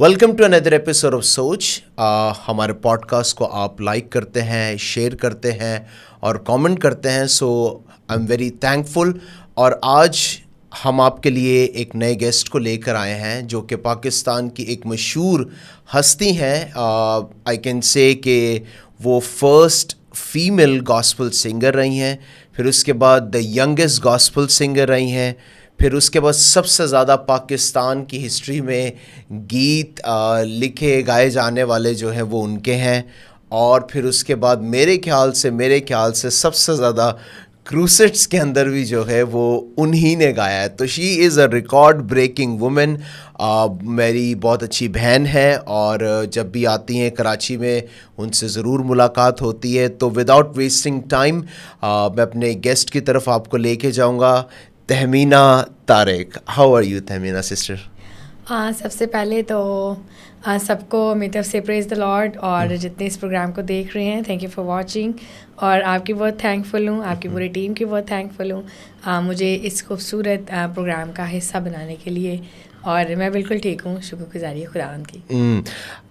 Welcome to another episode of Soch हमारे podcast को आप लाइक करते हैं शेयर करते हैं और कमेंट करते हैं so I am very thankful और आज हम आपके लिए एक नए गेस्ट को लेकर आए हैं, जो कि पाकिस्तान की एक मशहूर हस्ती हैं। आई कैन से कि वो फ़र्स्ट फीमेल गॉस्पल सिंगर रही हैं, फिर उसके बाद द यंगेस्ट गॉस्पल सिंगर रही हैं। फिर उसके बाद सबसे ज़्यादा पाकिस्तान की हिस्ट्री में गीत लिखे, गाए जाने वाले जो हैं वो उनके हैं। और फिर उसके बाद मेरे ख्याल से, मेरे ख्याल से सबसे ज़्यादा क्रूसेट्स के अंदर भी जो है वो उन्हीं ने गाया है। तो she is a record breaking women मेरी बहुत अच्छी बहन है और जब भी आती हैं कराची में, उनसे ज़रूर मुलाकात होती है। तो विदाउट वेस्टिंग टाइम मैं अपने गेस्ट की तरफ़ आपको लेके जाऊँगा। Tahmina Tariq how are you Tahmina sister हाँ सबसे पहले तो सबको मेरी तरफ़ से प्रेज द लॉर्ड और हम्म। जितने इस प्रोग्राम को देख रहे हैं थैंक यू फॉर वाचिंग और आपकी बहुत थैंकफुल हूँ आपकी पूरी टीम की बहुत थैंकफुल हूँ। मुझे इस खूबसूरत प्रोग्राम का हिस्सा बनाने के लिए और मैं बिल्कुल ठीक हूँ शुक्रगुजारी है खुदावंद की। हम्म,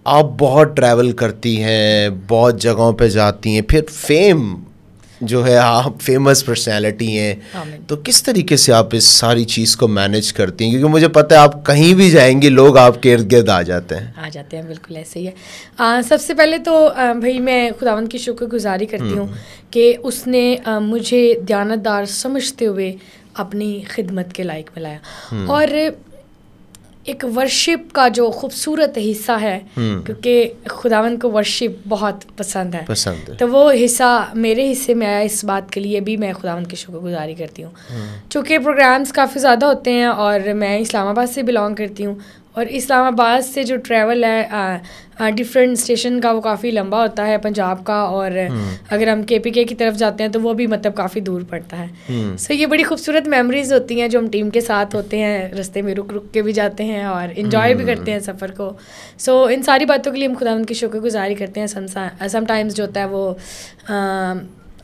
आप बहुत ट्रैवल करती हैं बहुत जगहों पे जाती हैं फिर फेम जो है आप फ़ेमस पर्सनैलिटी हैं। तो किस तरीके से आप इस सारी चीज़ को मैनेज करती हैं? क्योंकि मुझे पता है आप कहीं भी जाएँगे लोग आपके इर्द गिर्द आ जाते हैं। आ जाते हैं बिल्कुल ऐसे ही है। आ, सबसे पहले तो आ, भाई मैं खुदावंत की शुक्रगुजारी करती हूँ हम्म। कि उसने आ, मुझे दयानतदार समझते हुए अपनी खिदमत के लायक मिलाया हम्म। और एक वर्शिप का जो खूबसूरत हिस्सा है हम्म। क्योंकि खुदावन को वर्शिप बहुत पसंद है पसंद है तो वो हिस्सा मेरे हिस्से में आया इस बात के लिए भी मैं खुदावन की शुक्रगुजारी करती हूँ हम्म। चूँकि प्रोग्राम्स काफ़ी ज़्यादा होते हैं और मैं इस्लामाबाद से बिलोंग करती हूँ और इस्लामाबाद से जो ट्रैवल है डिफरेंट स्टेशन का वो काफ़ी लंबा होता है पंजाब का और हम्म। अगर हम के पी के की तरफ़ जाते हैं तो वो भी मतलब काफ़ी दूर पड़ता है सो हम्म। ये बड़ी खूबसूरत मेमोरीज होती हैं जो हम टीम के साथ होते हैं रस्ते में रुक रुक के भी जाते हैं और इन्जॉय भी करते हैं सफ़र को सो so, इन सारी बातों के लिए हम खुदा उनकी शुक्रगुजारी करते हैं समटाइम्स जो होता है वो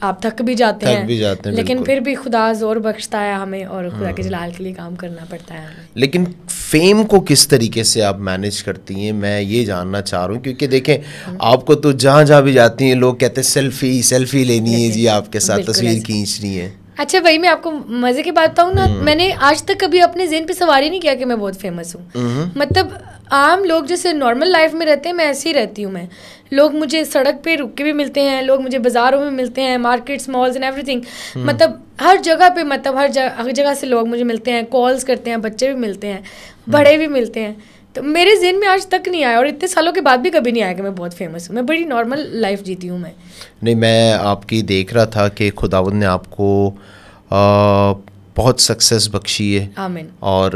आप थक भी जाते थक हैं। भी जाते हैं लेकिन फिर भी खुदा ज़ोर बख्शता है हमें और खुदा के हाँ। जलाल के लिए काम करना पड़ता है हमें। लेकिन फेम को किस तरीके से आप मैनेज करती हैं मैं ये जानना चाह रहा हूँ क्योंकि देखें हाँ। आपको तो जहाँ जहाँ भी जाती हैं लोग कहते हैं सेल्फी सेल्फी लेनी है जी आपके साथ तस्वीर खींचनी है। अच्छा भाई मैं आपको मज़े की बात बताऊँ ना हम्म। मैंने आज तक कभी अपने जेन पे सवारी नहीं किया कि मैं बहुत फ़ेमस हूँ। हम्म। मतलब आम लोग जैसे नॉर्मल लाइफ में रहते हैं मैं ऐसे ही रहती हूँ मैं। लोग मुझे सड़क पे रुक के भी मिलते हैं लोग मुझे बाज़ारों में मिलते हैं मार्केट्स मॉल्स एंड एवरीथिंग मतलब हर जगह पे मतलब हर जगह हर जगह से लोग मुझे मिलते हैं कॉल्स करते हैं बच्चे भी मिलते हैं बड़े भी मिलते हैं। तो मेरे जहन में आज तक नहीं आया और इतने सालों के बाद भी कभी नहीं आया कि मैं बहुत फ़ेमस हूँ। मैं बड़ी नॉर्मल लाइफ जीती हूँ मैं। नहीं मैं आपकी देख रहा था कि खुदावन ने आपको आ, बहुत सक्सेस बख्शी है। आमीन। और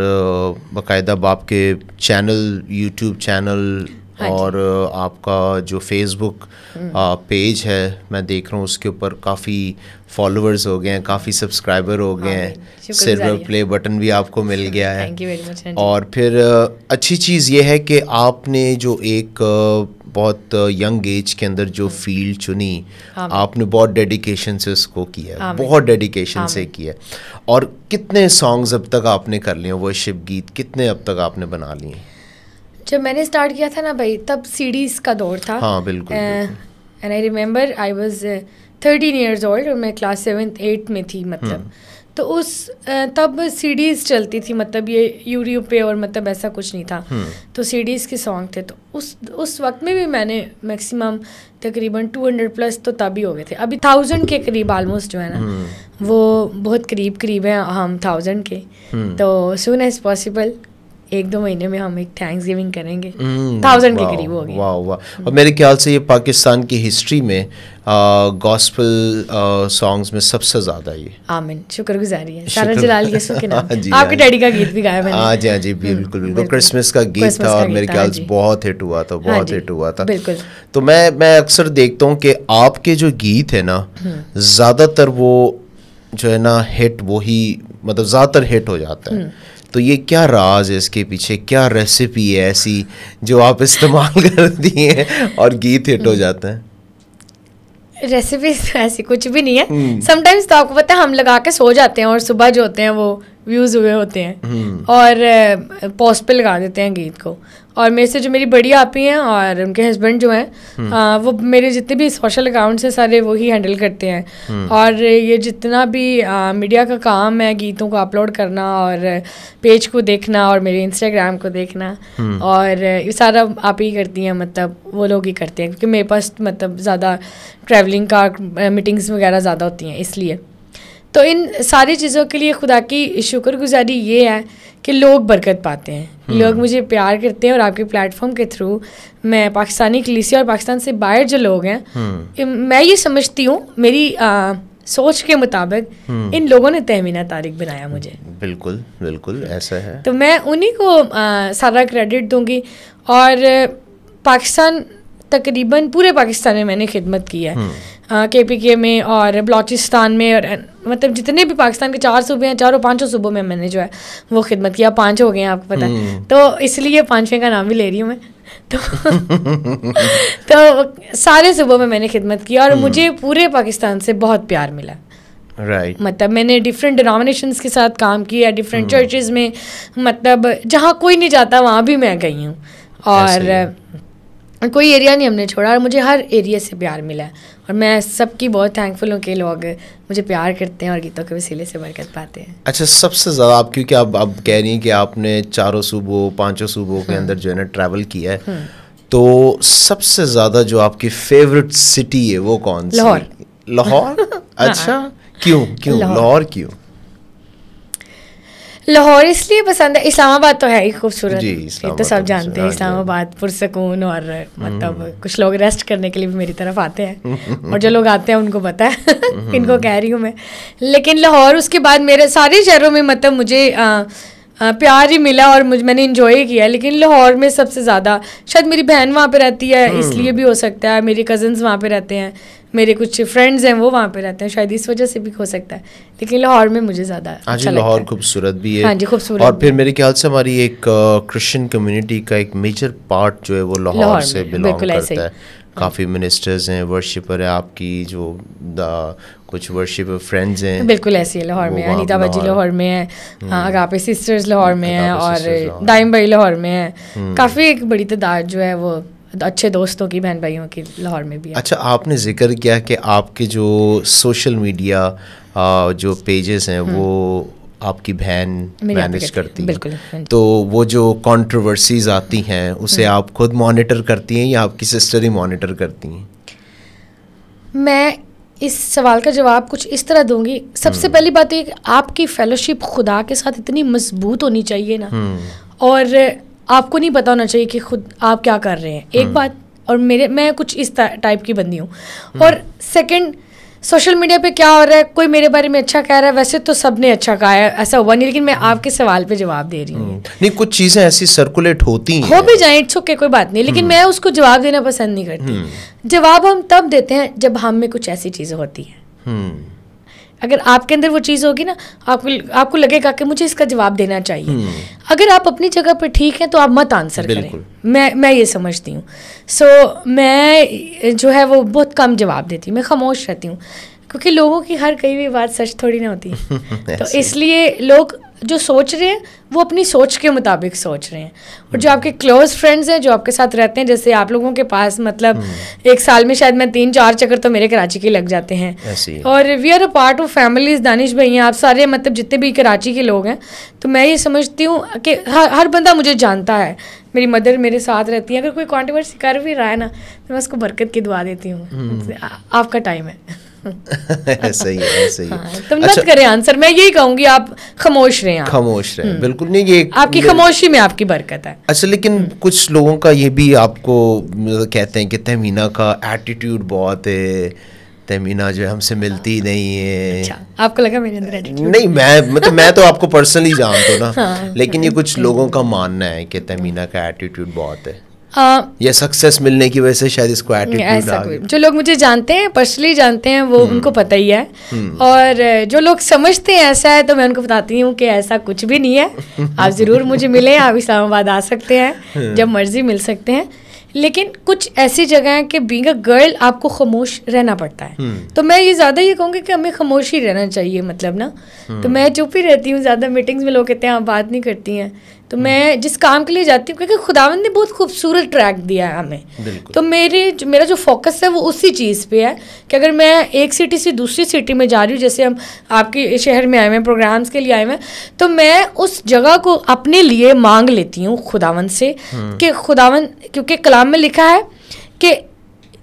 बाकायदा बाप के चैनल यूट्यूब चैनल और आपका जो फेसबुक पेज हम्म। है मैं देख रहा हूँ उसके ऊपर काफ़ी फॉलोअर्स हो गए हैं काफ़ी सब्सक्राइबर हो गए हैं सिल्वर प्ले बटन भी आपको मिल गया है। और फिर अच्छी चीज़ ये है कि आपने जो एक बहुत यंग एज के अंदर जो फ़ील्ड। चुनी आपने बहुत डेडिकेशन से उसको किया है। बहुत डेडिकेशन से किया और कितने सॉन्ग्स अब तक आपने कर लिए वर्शिप गीत? कितने अब तक आपने बना लिए जब मैंने स्टार्ट किया था ना भाई तब सीडीज का दौर था। हाँ बिल्कुल and I remember I was thirteen years old और मैं क्लास सेवन एट में थी मतलब। हम्म। तो उस तब सीडीज़ चलती थी मतलब ये यूट्यूब पे और मतलब ऐसा कुछ नहीं था। हम्म। तो सीडीज़ के सॉन्ग थे तो उस उस वक्त में भी मैंने मैक्सिमम तकरीबन 200 प्लस तो तभी हो गए थे। अभी थाउज़ेंड के करीब आलमोस्ट जो है ना हम्म। वो बहुत करीब करीब हैं हम थाउज़ेंड के। तो सुन एज पॉसिबल एक दो महीने में हम एक थैंक्स गिविंग करेंगे थाउज़ेंड hmm, के करीब हो गए। वाह वाह और मेरे ख्याल से ये पाकिस्तान की हिस्ट्री में गॉस्पल सॉन्ग्स में सबसे ज़्यादा ये। आमीन। शुक्रगुजारी है। सारा जलाल यसु के नाम। हाँ आपके डैडी का गीत भी गाया मैंने। हाँ जी हाँ जी hmm, बिल्कुल बिल्कुल। क्रिसमस का गीत था और मेरे ख्याल से बहुत हिट हुआ था हाँ बहुत हिट हुआ था। बिल्कुल। तो मैं मैं अक्सर देखता हूँ कि आपके जो गीत है ना hmm. ज़्यादातर वो जो है ना हिट वही मतलब ज़्यादातर हिट हो जाता है। तो ये क्या राज है इसके पीछे? क्या रेसिपी है ऐसी जो आप इस्तेमाल करती हैं और गीत हिट हो जाता है? रेसिपी तो ऐसी कुछ भी नहीं है। समटाइम्स हम्म। तो आपको पता है हम लगा के सो जाते हैं और सुबह जो होते हैं वो व्यूज़ हुए होते हैं। और पोस्ट पे लगा देते हैं गीत को। और मेरे से जो मेरी बड़ी आपी हैं और उनके हस्बैंड जो हैं वो मेरे जितने भी सोशल अकाउंट्स हैं सारे वही हैंडल करते हैं। और ये जितना भी आ, मीडिया का काम है गीतों को अपलोड करना और पेज को देखना और मेरे इंस्टाग्राम को देखना और ये सारा आप ही करती हैं मतलब वो लोग ही करते हैं क्योंकि मेरे पास मतलब ज़्यादा ट्रैवलिंग का मीटिंग्स वगैरह ज़्यादा होती हैं इसलिए। तो इन सारी चीज़ों के लिए खुदा की शुक्रगुजारी ये है कि लोग बरकत पाते हैं हम्म। लोग मुझे प्यार करते हैं और आपके प्लेटफॉर्म के थ्रू मैं पाकिस्तानी कलीसिया और पाकिस्तान से बाहर जो लोग हैं हम्म। मैं ये समझती हूँ मेरी आ, सोच के मुताबिक हम्म। इन लोगों ने तहमीना तारीख बनाया मुझे बिल्कुल बिल्कुल ऐसा है तो मैं उन्हीं को आ, सारा क्रेडिट दूँगी और पाकिस्तान तकरीबन पूरे पाकिस्तान में मैंने खिदमत की है के पी के में और बलोचिस्तान में और मतलब जितने भी पाकिस्तान के चार सूबे हैं चारों पाँचों सूबों में मैंने जो है वो खिदमत किया। पाँच हो गए हैं आपको पता है। तो इसलिए पाँचवें का नाम भी ले रही हूँ मैं। तो तो सारे सूबों में मैंने खिदमत की और मुझे पूरे पाकिस्तान से बहुत प्यार मिला। Right right. मतलब मैंने डिफरेंट डिनोमिनेशंस के साथ काम किया डिफरेंट चर्चेज में मतलब जहाँ कोई नहीं जाता वहाँ भी मैं गई हूँ। और कोई एरिया नहीं हमने छोड़ा और मुझे हर एरिया से प्यार मिला। है और मैं सबकी बहुत थैंकफुल हूँ कि लोग मुझे प्यार करते हैं और गीतों के वसीले से बरकत पाते हैं। अच्छा सबसे ज़्यादा आप क्योंकि आप अब कह रही हैं कि आपने चारों सूबों पाँचों सूबों के अंदर जो है ना ट्रैवल किया है तो सबसे ज़्यादा जो आपकी फेवरेट सिटी है वो कौन सी? लाहौर। लाहौर? अच्छा क्यों? क्यों? लाहौर क्यों? लाहौर इसलिए पसंद है इस्लामाबाद तो है ही खूबसूरत। ये तो सब तो जानते हैं हाँ इस्लामाबाद पुरसकून और मतलब कुछ लोग रेस्ट करने के लिए भी मेरी तरफ़ आते हैं। और जो लोग आते हैं उनको पता है। इनको कह रही हूँ मैं। लेकिन लाहौर उसके बाद मेरे सारे शहरों में मतलब मुझे आ, प्यार ही मिला और मुझ मैंने इन्जॉय किया लेकिन लाहौर में सबसे ज़्यादा शायद मेरी बहन वहाँ पे रहती है इसलिए भी हो सकता है मेरे कज़न्स वहाँ पे रहते हैं मेरे कुछ फ्रेंड्स हैं वो वहाँ पे रहते हैं शायद इस वजह से भी हो सकता है लेकिन लाहौर में मुझे ज़्यादा हाँ जी अच्छा लाहौर खूबसूरत भी है। हाँ जी, खूबसूरत और फिर मेरे ख्याल से हमारी एक क्रिश्चियन कम्युनिटी का एक मेजर पार्ट जो है वो लाहौर से बिलोंग बिल्कुल ऐसे करता है। काफ़ी मिनिस्टर्स हैं वर्शिपर है आपकी जो कुछ वर्शिपर फ्रेंड्स हैं। बिल्कुल ऐसी है लाहौर में अनीता बाजी लाहौर- में है हाँ, अगापे सिस्टर्स लाहौर में है और दाइम भाई लाहौर में है काफ़ी एक बड़ी तादाद जो है वो अच्छे दोस्तों की बहन भाइयों की लाहौर में भी है। अच्छा आपने ज़िक्र किया कि आपके जो सोशल मीडिया जो पेजेस हैं वो आपकी बहन मैनेज करती है, हाँ। तो वो जो कंट्रोवर्सीज आती हैं उसे आप खुद मॉनिटर करती हैं या आपकी सिस्टर ही मॉनिटर करती हैं? मैं इस सवाल का जवाब कुछ इस तरह दूँगी। सबसे पहली बात ये कि आपकी फेलोशिप खुदा के साथ इतनी मज़बूत होनी चाहिए ना। और आपको नहीं पता होना चाहिए कि खुद आप क्या कर रहे हैं। एक बात और मेरे मैं कुछ इस टाइप की बंदी हूँ। और सेकंड सोशल मीडिया पे क्या हो रहा है? कोई मेरे बारे में अच्छा कह रहा है वैसे तो सबने अच्छा कहा है ऐसा हुआ नहीं लेकिन मैं आपके सवाल पे जवाब दे रही हूँ। नहीं कुछ चीज़ें ऐसी सर्कुलेट होती हैं। हो भी जाए इट्स ओके कोई बात नहीं लेकिन मैं उसको जवाब देना पसंद नहीं करती। जवाब हम तब देते हैं जब हम में कुछ ऐसी चीज़ें होती है। हम्म। अगर आपके अंदर वो चीज़ होगी ना आपको आपको लगेगा कि मुझे इसका जवाब देना चाहिए। अगर आप अपनी जगह पर ठीक हैं तो आप मत आंसर करें। मैं मैं ये समझती हूँ। सो so, मैं जो है वो बहुत कम जवाब देती हूँ। मैं खामोश रहती हूँ। क्योंकि लोगों की हर कई भी बात सच थोड़ी ना होती। तो इसलिए लोग जो सोच रहे हैं वो अपनी सोच के मुताबिक सोच रहे हैं। और जो आपके क्लोज फ्रेंड्स हैं जो आपके साथ रहते हैं जैसे आप लोगों के पास मतलब एक साल में शायद मैं तीन चार चक्कर तो मेरे कराची के लग जाते हैं। और we are a part of families Danish भाई हैं आप सारे मतलब जितने भी कराची के लोग हैं तो मैं ये समझती हूँ कि हर, हर बंदा मुझे जानता है। मेरी मदर मेरे साथ रहती है। अगर कोई कॉन्ट्रोवर्सी कर भी रहा है ना तो मैं उसको बरकत की दुआ देती हूँ। आपका टाइम है। ऐसा ही है ऐसा ही हाँ, तो मत करें आंसर मैं यही कहूँगी आप खामोश रहें आप। खामोश रहे बिल्कुल नहीं ये आपकी खामोशी में आपकी बरकत है। अच्छा लेकिन कुछ लोगों का ये भी आपको मतलब कहते हैं कि तहमीना का एटीट्यूड बहुत है तहमीना जो है हमसे मिलती ही। नहीं है। अच्छा आपको लगा मेरे अंदर? नहीं मैं मतलब मैं तो आपको पर्सनली जानता हूँ ना हाँ, लेकिन ये कुछ लोगों का मानना है कि तहमीना का एटीट्यूड बहुत है। या सक्सेस मिलने की वजह से शायद इसको एटीट्यूड जो लोग मुझे जानते हैं पर्सनली जानते हैं वो उनको पता ही है। और जो लोग समझते हैं ऐसा है तो मैं उनको बताती हूँ कि ऐसा कुछ भी नहीं है। आप ज़रूर मुझे मिलें आप इस्लामाबाद आ सकते हैं जब मर्ज़ी मिल सकते हैं। लेकिन कुछ ऐसी जगह है कि बींग अ गर्ल आपको खामोश रहना पड़ता है। तो मैं ये ज़्यादा ये कहूँगी कि हमें खामोश ही रहना चाहिए मतलब ना। तो मैं चुप ही रहती हूँ ज़्यादा मीटिंग्स में लोग कहते हैं आप बात नहीं करती हैं। तो हम्म। मैं जिस काम के लिए जाती हूँ क्योंकि खुदावंद ने बहुत खूबसूरत ट्रैक दिया है हमें तो मेरे मेरा जो फोकस है वो उसी चीज़ पे है कि अगर मैं एक सिटी से दूसरी सिटी में जा रही हूँ जैसे हम आपके शहर में आए हुए हैं प्रोग्राम्स के लिए आए हुए हैं तो मैं उस जगह को अपने लिए मांग लेती हूँ खुदावन से कि खुदावन क्योंकि कलाम में लिखा है कि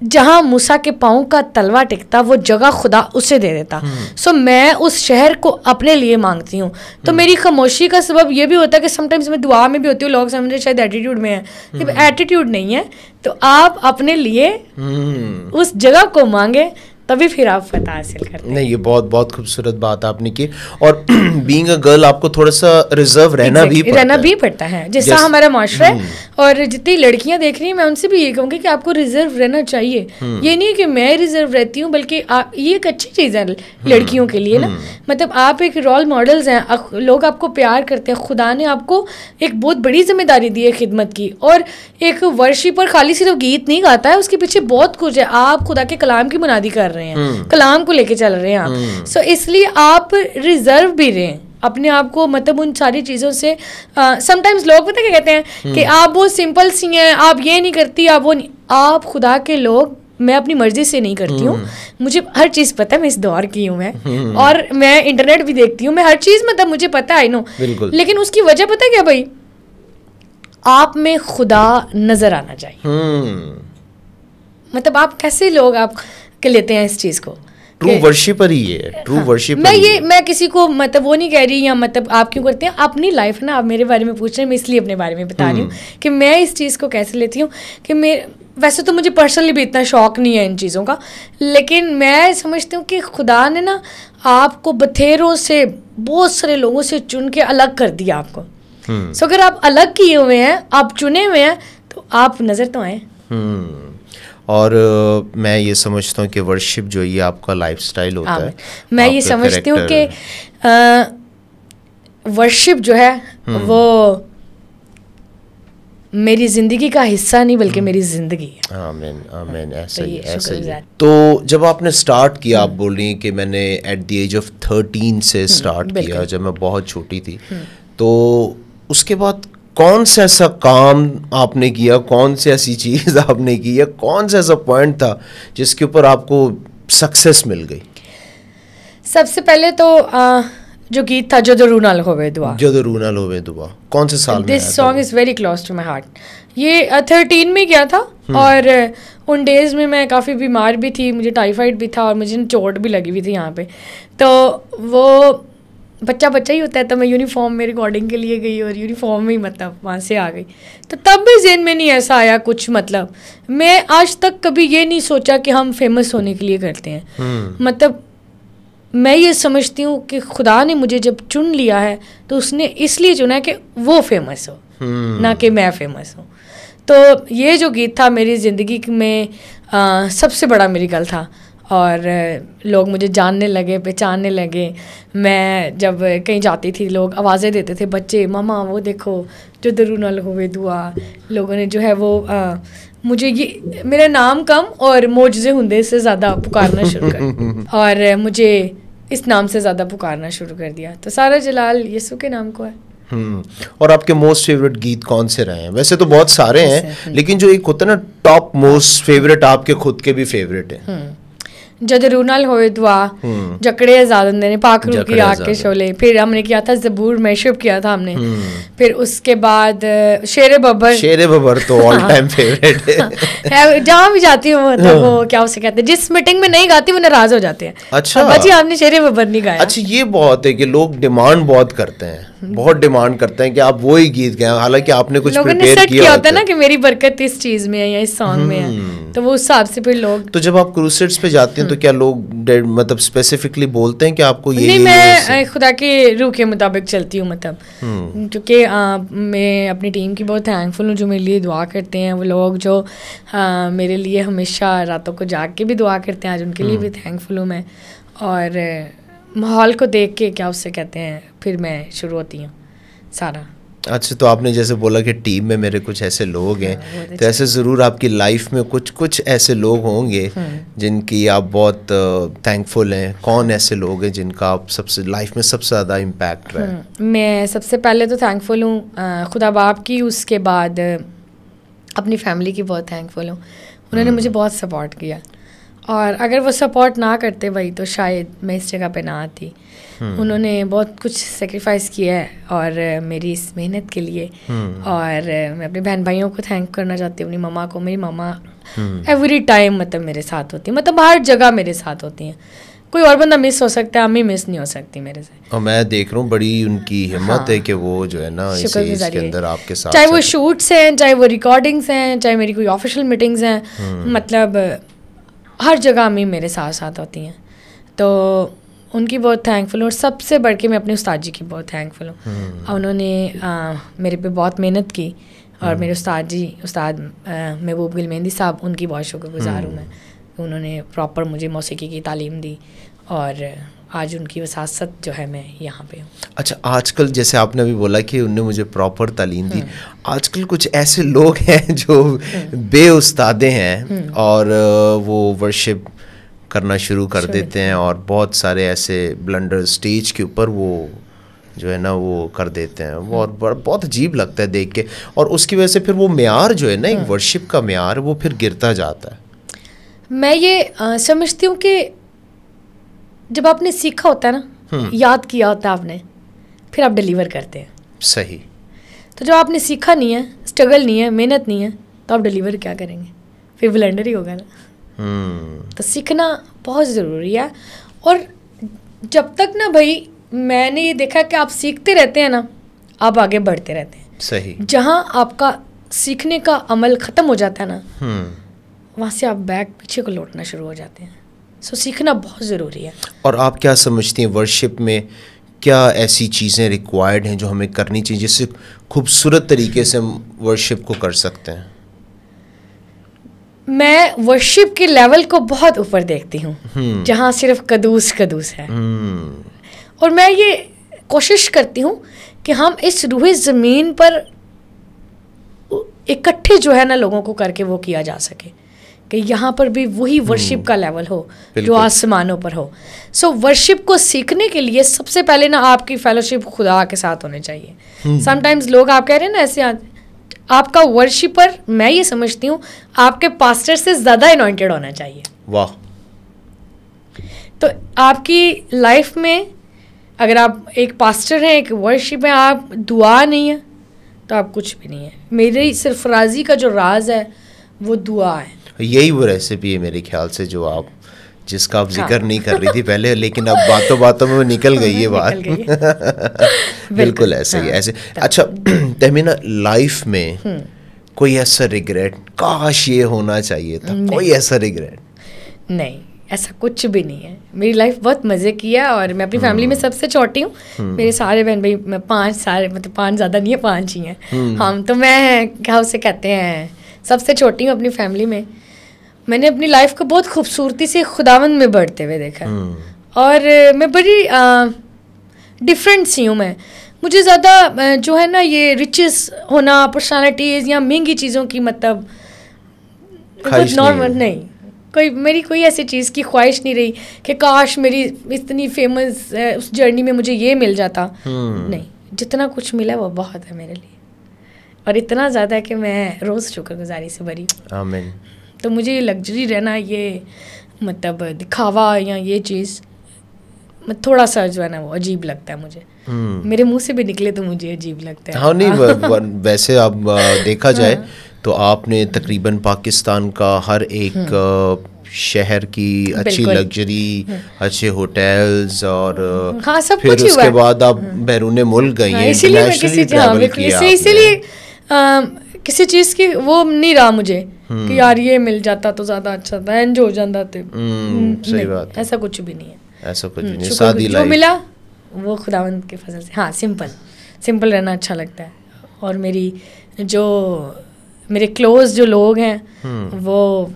जहाँ मूसा के पाँव का तलवा टिकता वो जगह खुदा उसे दे देता। सो so, मैं उस शहर को अपने लिए मांगती हूँ। तो मेरी खामोशी का सबब ये भी होता है कि समटाइम्स मैं दुआ में भी होती हूँ लोग समझे शायद एटीट्यूड में है। एटीट्यूड नहीं है तो आप अपने लिए हम्म। उस जगह को मांगे तभी फिर आप फतह हासिल करते हैं। नहीं ये बहुत बहुत खूबसूरत बात आपने की। और बीइंग अ गर्ल आपको थोड़ा सा रिज़र्व रहना भी Exactly, रहना। भी पड़ता है। जैसा हमारा माशरा है हम्म। और जितनी लड़कियाँ देख रही हैं मैं उनसे भी ये कहूँगी कि आपको रिज़र्व रहना चाहिए। हम्म। ये नहीं है कि मैं रिज़र्व रहती हूँ बल्कि ये एक अच्छी चीज़ है हम्म। लड़कियों के लिए ना। मतलब आप एक रोल मॉडल्स हैं लोग आपको प्यार करते हैं खुदा ने आपको एक बहुत बड़ी ज़िम्मेदारी दी है खिदमत की। और एक वर्शिपर खाली सिर्फ़ गीत नहीं गाता है उसके पीछे बहुत कुछ है। आप खुदा के कलाम की मुनादी कर रहे हैं। हम्म। कलाम को लेके चल रहे हैं आप। सो इसलिए आप रिज़र्व भी रहें। अपने आप को मतलब उन सारी चीज़ों से समटाइम्स लोग पता क्या कहते हैं? कि आप बहुत सिंपल सी हैं आप ये नहीं करती आप वो नहीं आप खुदा के लोग मैं अपनी मर्ज़ी से नहीं करती हूँ। मुझे हर चीज़ पता है मैं इस दौर की हूँ मैं। और मैं इंटरनेट भी देखती हूँ मैं हर चीज़ मतलब मुझे पता है आई नो लेकिन उसकी वजह पता क्या भाई? आप में खुदा नज़र आना चाहिए। हम्म। मतलब आप कैसे लोग आप के लेते हैं इस चीज़ को। ट्रू कि- वर्शिपर ही है ट्रू वर्शिपर मैं ये मैं किसी को मतलब वो नहीं कह रही या मतलब आप क्यों करते हैं? अपनी लाइफ ना आप मेरे बारे में पूछ रहे हैं मैं इसलिए अपने बारे में बता रही हूँ कि मैं इस चीज़ को कैसे लेती हूँ कि मैं वैसे तो मुझे पर्सनली भी इतना शौक नहीं है इन चीज़ों का लेकिन मैं समझती हूँ कि खुदा ने ना आपको बथेरों से बहुत सारे लोगों से चुन के अलग कर दिया आपको। हम्म। सो अगर आप अलग किए हुए हैं आप चुने हुए हैं तो आप नज़र तो आए। हम्म। और मैं ये समझता हूँ कि वर्शिप जो ये आपका लाइफस्टाइल होता है। मैं ये समझती हूँ कि वर्शिप जो है हम्म। वो मेरी ज़िंदगी का हिस्सा नहीं बल्कि मेरी ज़िंदगी है। आमीन आमीन ऐसा तो ही ये ऐसा ही। तो जब आपने स्टार्ट किया आप बोल रही हैं कि मैंने at the age of thirteen से स्टार्ट किया हम्म। हम्म। जब मैं बहुत छोटी थी। तो उसके बाद कौन सा ऐसा काम आपने किया कौन सी ऐसी चीज़ आपने की या कौन सा ऐसा पॉइंट था जिसके ऊपर आपको सक्सेस मिल गई? सबसे पहले तो आ, जो गीत था जो रूनल होवे दुआ। जो रूना लोवे दुआ। कौन से साल this song is very close to my heart ये थर्टीन में गया था हम्म। और उन डेज़ में मैं काफ़ी बीमार भी थी मुझे टाइफाइड भी था और मुझे चोट भी लगी हुई थी यहाँ पे। तो वो बच्चा बच्चा ही होता है तो मैं यूनिफॉर्म में रिकॉर्डिंग के लिए गई और यूनिफॉर्म में ही मतलब वहाँ से आ गई। तो तब भी जेन में नहीं ऐसा आया कुछ मतलब। मैं आज तक कभी ये नहीं सोचा कि हम फ़ेमस होने के लिए करते हैं। हम्म। मतलब मैं ये समझती हूँ कि खुदा ने मुझे जब चुन लिया है तो उसने इसलिए चुना है कि वो फ़ेमस हो हम्म। ना कि मैं फ़ेमस हूँ। तो ये जो गीत था मेरी ज़िंदगी में आ, सबसे बड़ा मेरी गल था। और लोग मुझे जानने लगे पहचानने लगे। मैं जब कहीं जाती थी लोग आवाज़ें देते थे बच्चे मामा वो देखो जो दरुनल हुए दुआ। लोगों ने जो है वो आ, मुझे ये मेरा नाम कम और मोजे हुंदे से ज़्यादा पुकारना शुरू कर और मुझे इस नाम से ज़्यादा पुकारना शुरू कर दिया। तो सारा जलाल यीशु के नाम को है। हम्म और आपके मोस्ट फेवरेट गीत कौन से रहे हैं? वैसे तो बहुत सारे हैं लेकिन जो एक होता है ना टॉप मोस्ट फेवरेट आपके खुद के भी फेवरेट हैं। जद रूनल होए दुआ हम्म। जकड़े आजादंदे ने पाक रूह की आग के। जशोले फिर हमने किया था जबूर मैशअप किया था हमने हम्म। फिर उसके बाद शेर बब्बर शेर बबर तो ऑल हाँ। टाइम फेवरेट है है, जहाँ भी जाती हूँ मतलब वो क्या उसे कहते हैं जिस मीटिंग में नहीं गाती वो नाराज़ हो जाते हैं अच्छा। जी आपने शेर बब्बर नहीं गाया अच्छा ये बहुत है कि लोग डिमांड बहुत करते हैं बहुत डिमांड करते हैं कि आप वो ही गीत गाएँ। हालाँकि आपने कुछ लोगों ने प्रिपेयर सेट किया किया होता है ना कि मेरी बरकत इस चीज़ में है या इस सॉन्ग में है। तो वो उस हिसाब से फिर लोग तो जब आप क्रूसेट्स पे जाते हैं तो क्या लोग मतलब स्पेसिफिकली बोलते हैं कि आपको ये नहीं मैं खुदा के रूह के मुताबिक चलती हूँ मतलब। हम्म। क्योंकि मैं अपनी टीम की बहुत थैंकफुल हूँ जो मेरे लिए दुआ करते हैं। वो लोग जो मेरे लिए हमेशा रातों को जाग के भी दुआ करते हैं आज उनके लिए भी हम्म। थैंकफुल हूँ मैं। और माहौल को देख के क्या उससे कहते हैं फिर मैं शुरू होती हूँ सारा। अच्छा तो आपने जैसे बोला कि टीम में मेरे कुछ ऐसे लोग हैं हाँ, तो ऐसे ज़रूर आपकी लाइफ में कुछ कुछ ऐसे लोग होंगे हम्म। जिनकी आप बहुत थैंकफुल हैं। कौन ऐसे लोग हैं जिनका आप सबसे लाइफ में सबसे ज़्यादा इम्पैक्ट रहा है? हम्म, मैं सबसे पहले तो थैंकफुल हूँ खुदा बाप की उसके बाद अपनी फैमिली की बहुत थैंकफुल हूँ। उन्होंने मुझे बहुत सपोर्ट किया। और अगर वो सपोर्ट ना करते भाई तो शायद मैं इस जगह पे ना आती। उन्होंने बहुत कुछ सेक्रीफाइस किया है और मेरी इस मेहनत के लिए। और मैं अपने बहन भाइयों को थैंक करना चाहती हूँ अपनी मम्मा को। मेरी मम्मा एवरी टाइम मतलब मेरे साथ होती है मतलब हर जगह मेरे साथ होती हैं। कोई और बंदा मिस हो सकता है अम्मी मिस नहीं हो सकती मेरे से। और मैं देख रहा हूँ बड़ी उनकी हिम्मत हाँ। है कि वो जो है ना इस एज शुक्रगुजारी के अंदर आपके साथ चाहे वो शूट्स हैं। चाहे वो रिकॉर्डिंग्स हैं चाहे मेरी कोई ऑफिशियल मीटिंग्स हैं हम्म। मतलब हर जगह अम्मी मेरे साथ साथ होती हैं। तो उनकी बहुत थैंकफुल हूँ और सबसे बढ़ के मैं अपने उस्ताद जी की बहुत थैंकफुल हूँ। हम्म। और उन्होंने आ, मेरे पे बहुत मेहनत की और मेरे उस्ताद जी उस्ताद महबूब गिल मेहंदी साहब उनकी बहुत शुक्रगुजार हूँ मैं। उन्होंने प्रॉपर मुझे मौसीकी की तालीम दी और आज उनकी वसासत जो है मैं यहाँ पे हूँ अच्छा आजकल जैसे आपने अभी बोला कि उनने मुझे प्रॉपर तालीम दी हम्म। आजकल कुछ ऐसे लोग हैं जो बे उस्तादे हैं हम्म। और वो वर्शिप करना शुरू कर देते हैं और बहुत सारे ऐसे ब्लंडर स्टेज के ऊपर वो जो है ना वो कर देते हैं हम्म। बहुत बड़ा बहुत अजीब लगता है देख के और उसकी वजह से फिर वो मैार जो है ना हम्म। एक वर्शिप का म्यार वो फिर गिरता जाता है मैं ये समझती हूँ कि जब आपने सीखा होता है ना हम्म। याद किया होता है आपने फिर आप डिलीवर करते हैं। सही। तो जब आपने सीखा नहीं है स्ट्रगल नहीं है मेहनत नहीं है तो आप डिलीवर क्या करेंगे? फिर ब्लेंडर ही होगा ना। हम्म। तो सीखना बहुत ज़रूरी है। और जब तक ना भाई मैंने ये देखा कि आप सीखते रहते हैं ना आप आगे बढ़ते रहते हैं। सही। जहाँ आपका सीखने का अमल ख़त्म हो जाता है ना हम्म। वहाँ से आप बैक पीछे को लौटना शुरू हो जाते हैं। सो सीखना बहुत ज़रूरी है। और आप क्या समझती हैं वर्शिप में? क्या ऐसी चीज़ें रिक्वायर्ड हैं जो हमें करनी चाहिए जिससे खूबसूरत तरीके से हम वर्शिप को कर सकते हैं? मैं वर्शिप के लेवल को बहुत ऊपर देखती हूँ हम्म। जहाँ सिर्फ़ कदूस कदूस है। हम्म। और मैं ये कोशिश करती हूँ कि हम इस रूहे ज़मीन पर इकट्ठे जो है ना लोगों को करके वो किया जा सके। कि यहाँ पर भी वही वर्शिप का लेवल हो जो आसमानों पर हो। सो so, वर्शिप को सीखने के लिए सबसे पहले ना आपकी फेलोशिप खुदा के साथ होने चाहिए। समटाइम्स लोग आप कह रहे हैं ना ऐसे आपका वर्शिपर मैं ये समझती हूँ आपके पास्टर से ज़्यादा अनॉइंटेड होना चाहिए। वाह। तो आपकी लाइफ में अगर आप एक पास्टर हैं एक वर्शिप है आप दुआ नहीं है तो आप कुछ भी नहीं है। मेरी सरफराजी का जो राज है वो दुआ है। यही वो रेसिपी है मेरे ख्याल से जो आप जिसका आप ज़िक्र हाँ। नहीं कर रही थी पहले लेकिन अब बातों बातों में निकल गई ये बात। बिल्कुल ऐसे ही हाँ, ऐसे। अच्छा तहमीना लाइफ में हम्म। कोई ऐसा रिग्रेट काश ये होना चाहिए था। कोई ऐसा रिग्रेट नहीं ऐसा कुछ भी नहीं है। मेरी लाइफ बहुत मज़े की है और मैं अपनी फैमिली में सबसे छोटी हूँ। मेरे सारे बहन भाई मैं पाँच सारे मतलब पाँच ज़्यादा नहीं है पाँच ही हैं। हम तो मैं क्या उसे कहते हैं? सबसे छोटी हूँ अपनी फैमिली में मैंने अपनी लाइफ को बहुत खूबसूरती से खुदावंद में बढ़ते हुए देखा। है और मैं बड़ी डिफरेंट सी हूँ मैं। मुझे ज़्यादा जो है ना ये रिचेस होना पर्सनालिटीज़ या महँगी चीज़ों की मतलब कुछ नॉर्मल है। नहीं। कोई मेरी कोई ऐसी चीज़ की ख्वाहिश नहीं रही कि काश मेरी इतनी फ़ेमस उस जर्नी में मुझे ये मिल जाता। हम्म। नहीं जितना कुछ मिला वो बहुत है मेरे लिए। और इतना ज़्यादा है कि मैं रोज़ शुक्रगुजारी से भरी। हूँ। आमीन। तो मुझे ये लग्जरी रहना ये मतलब दिखावा या ये चीज़ मैं थोड़ा सा जो है ना वो अजीब लगता है मुझे। हम्म। मेरे मुँह से भी निकले तो मुझे अजीब लगता है। हाँ नहीं व- व- वैसे अब देखा जाए हाँ। तो आपने तकरीबन पाकिस्तान का हर एक शहर की अच्छी। लग्जरी अच्छे होटल्स और हाँ, सब फिर उसके बाद आप बैरून मुल्क गई हाँ, हैं इसीलिए किसी चीज़ की वो नहीं रहा मुझे हम्म। कि यार ये मिल जाता तो ज़्यादा अच्छा था एंज हो जाता तो। हम्म, सही बात ऐसा कुछ भी नहीं है। ऐसा कुछ हम्म, नहीं शुक्र- सादी जो लाइफ मिला वो खुदावंद के फ़सल से। हाँ सिंपल सिंपल रहना अच्छा लगता है। और मेरी जो मेरे क्लोज जो लोग हैं हम्म। वो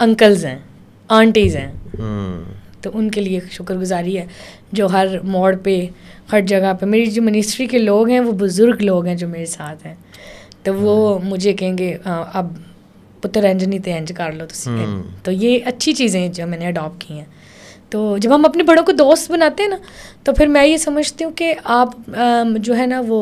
अंकल्स हैं आंटीज़ हैं। हम्म। तो उनके लिए शुक्रगुजारी है जो हर मोड़ पे हर जगह पे। मेरी जो मिनिस्ट्री के लोग हैं वो बुज़ुर्ग लोग हैं जो मेरे साथ हैं। तो वो मुझे कहेंगे अब पुत्र इंज नहीं तो इंज कर लो तुम तो ये अच्छी चीज़ें जो मैंने अडॉप्ट की हैं। तो जब हम अपने बड़ों को दोस्त बनाते हैं ना तो फिर मैं ये समझती हूँ कि आप जो है ना वो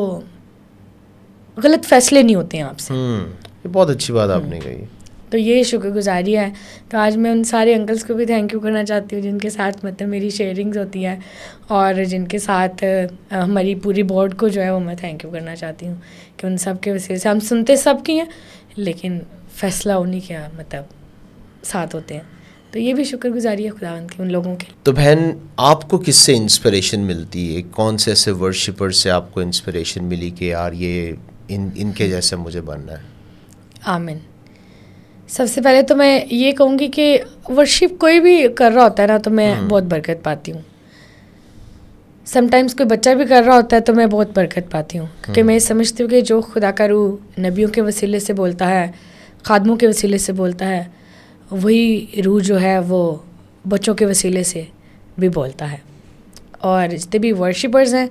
गलत फैसले नहीं होते हैं आपसे। हम्म, ये बहुत अच्छी बात आपने हम्म। कही। तो ये शुक्रगुजारी है। तो आज मैं उन सारे अंकल्स को भी थैंक यू करना चाहती हूँ जिनके साथ मतलब मेरी शेयरिंग्स होती है और जिनके साथ हमारी पूरी बोर्ड को जो है वो मैं थैंक यू करना चाहती हूँ कि उन सब के वजह से हम सुनते सब की हैं लेकिन फ़ैसला उन्हीं के मतलब साथ होते हैं। तो ये भी शुक्रगुजारी है खुदा की उन लोगों के तो बहन आपको किससे इंस्पिरेशन मिलती है? कौन से ऐसे वर्शिपर से आपको इंस्पिरेशन मिली कि यार ये इन इनके जैसे मुझे बनना है? आमिन। सबसे पहले तो मैं ये कहूँगी कि वर्शिप कोई भी कर रहा होता है ना तो मैं हम्म। बहुत बरकत पाती हूँ समटाइम्स कोई बच्चा भी कर रहा होता है तो मैं बहुत बरकत पाती हूँ क्योंकि हम्म। मैं समझती हूँ कि जो खुदा का रूह नबियों के वसीले से बोलता है खादमों के वसीले से बोलता है वही रूह जो है वो बच्चों के वसीले से भी बोलता है और जितने भी वर्शिपर्स हैं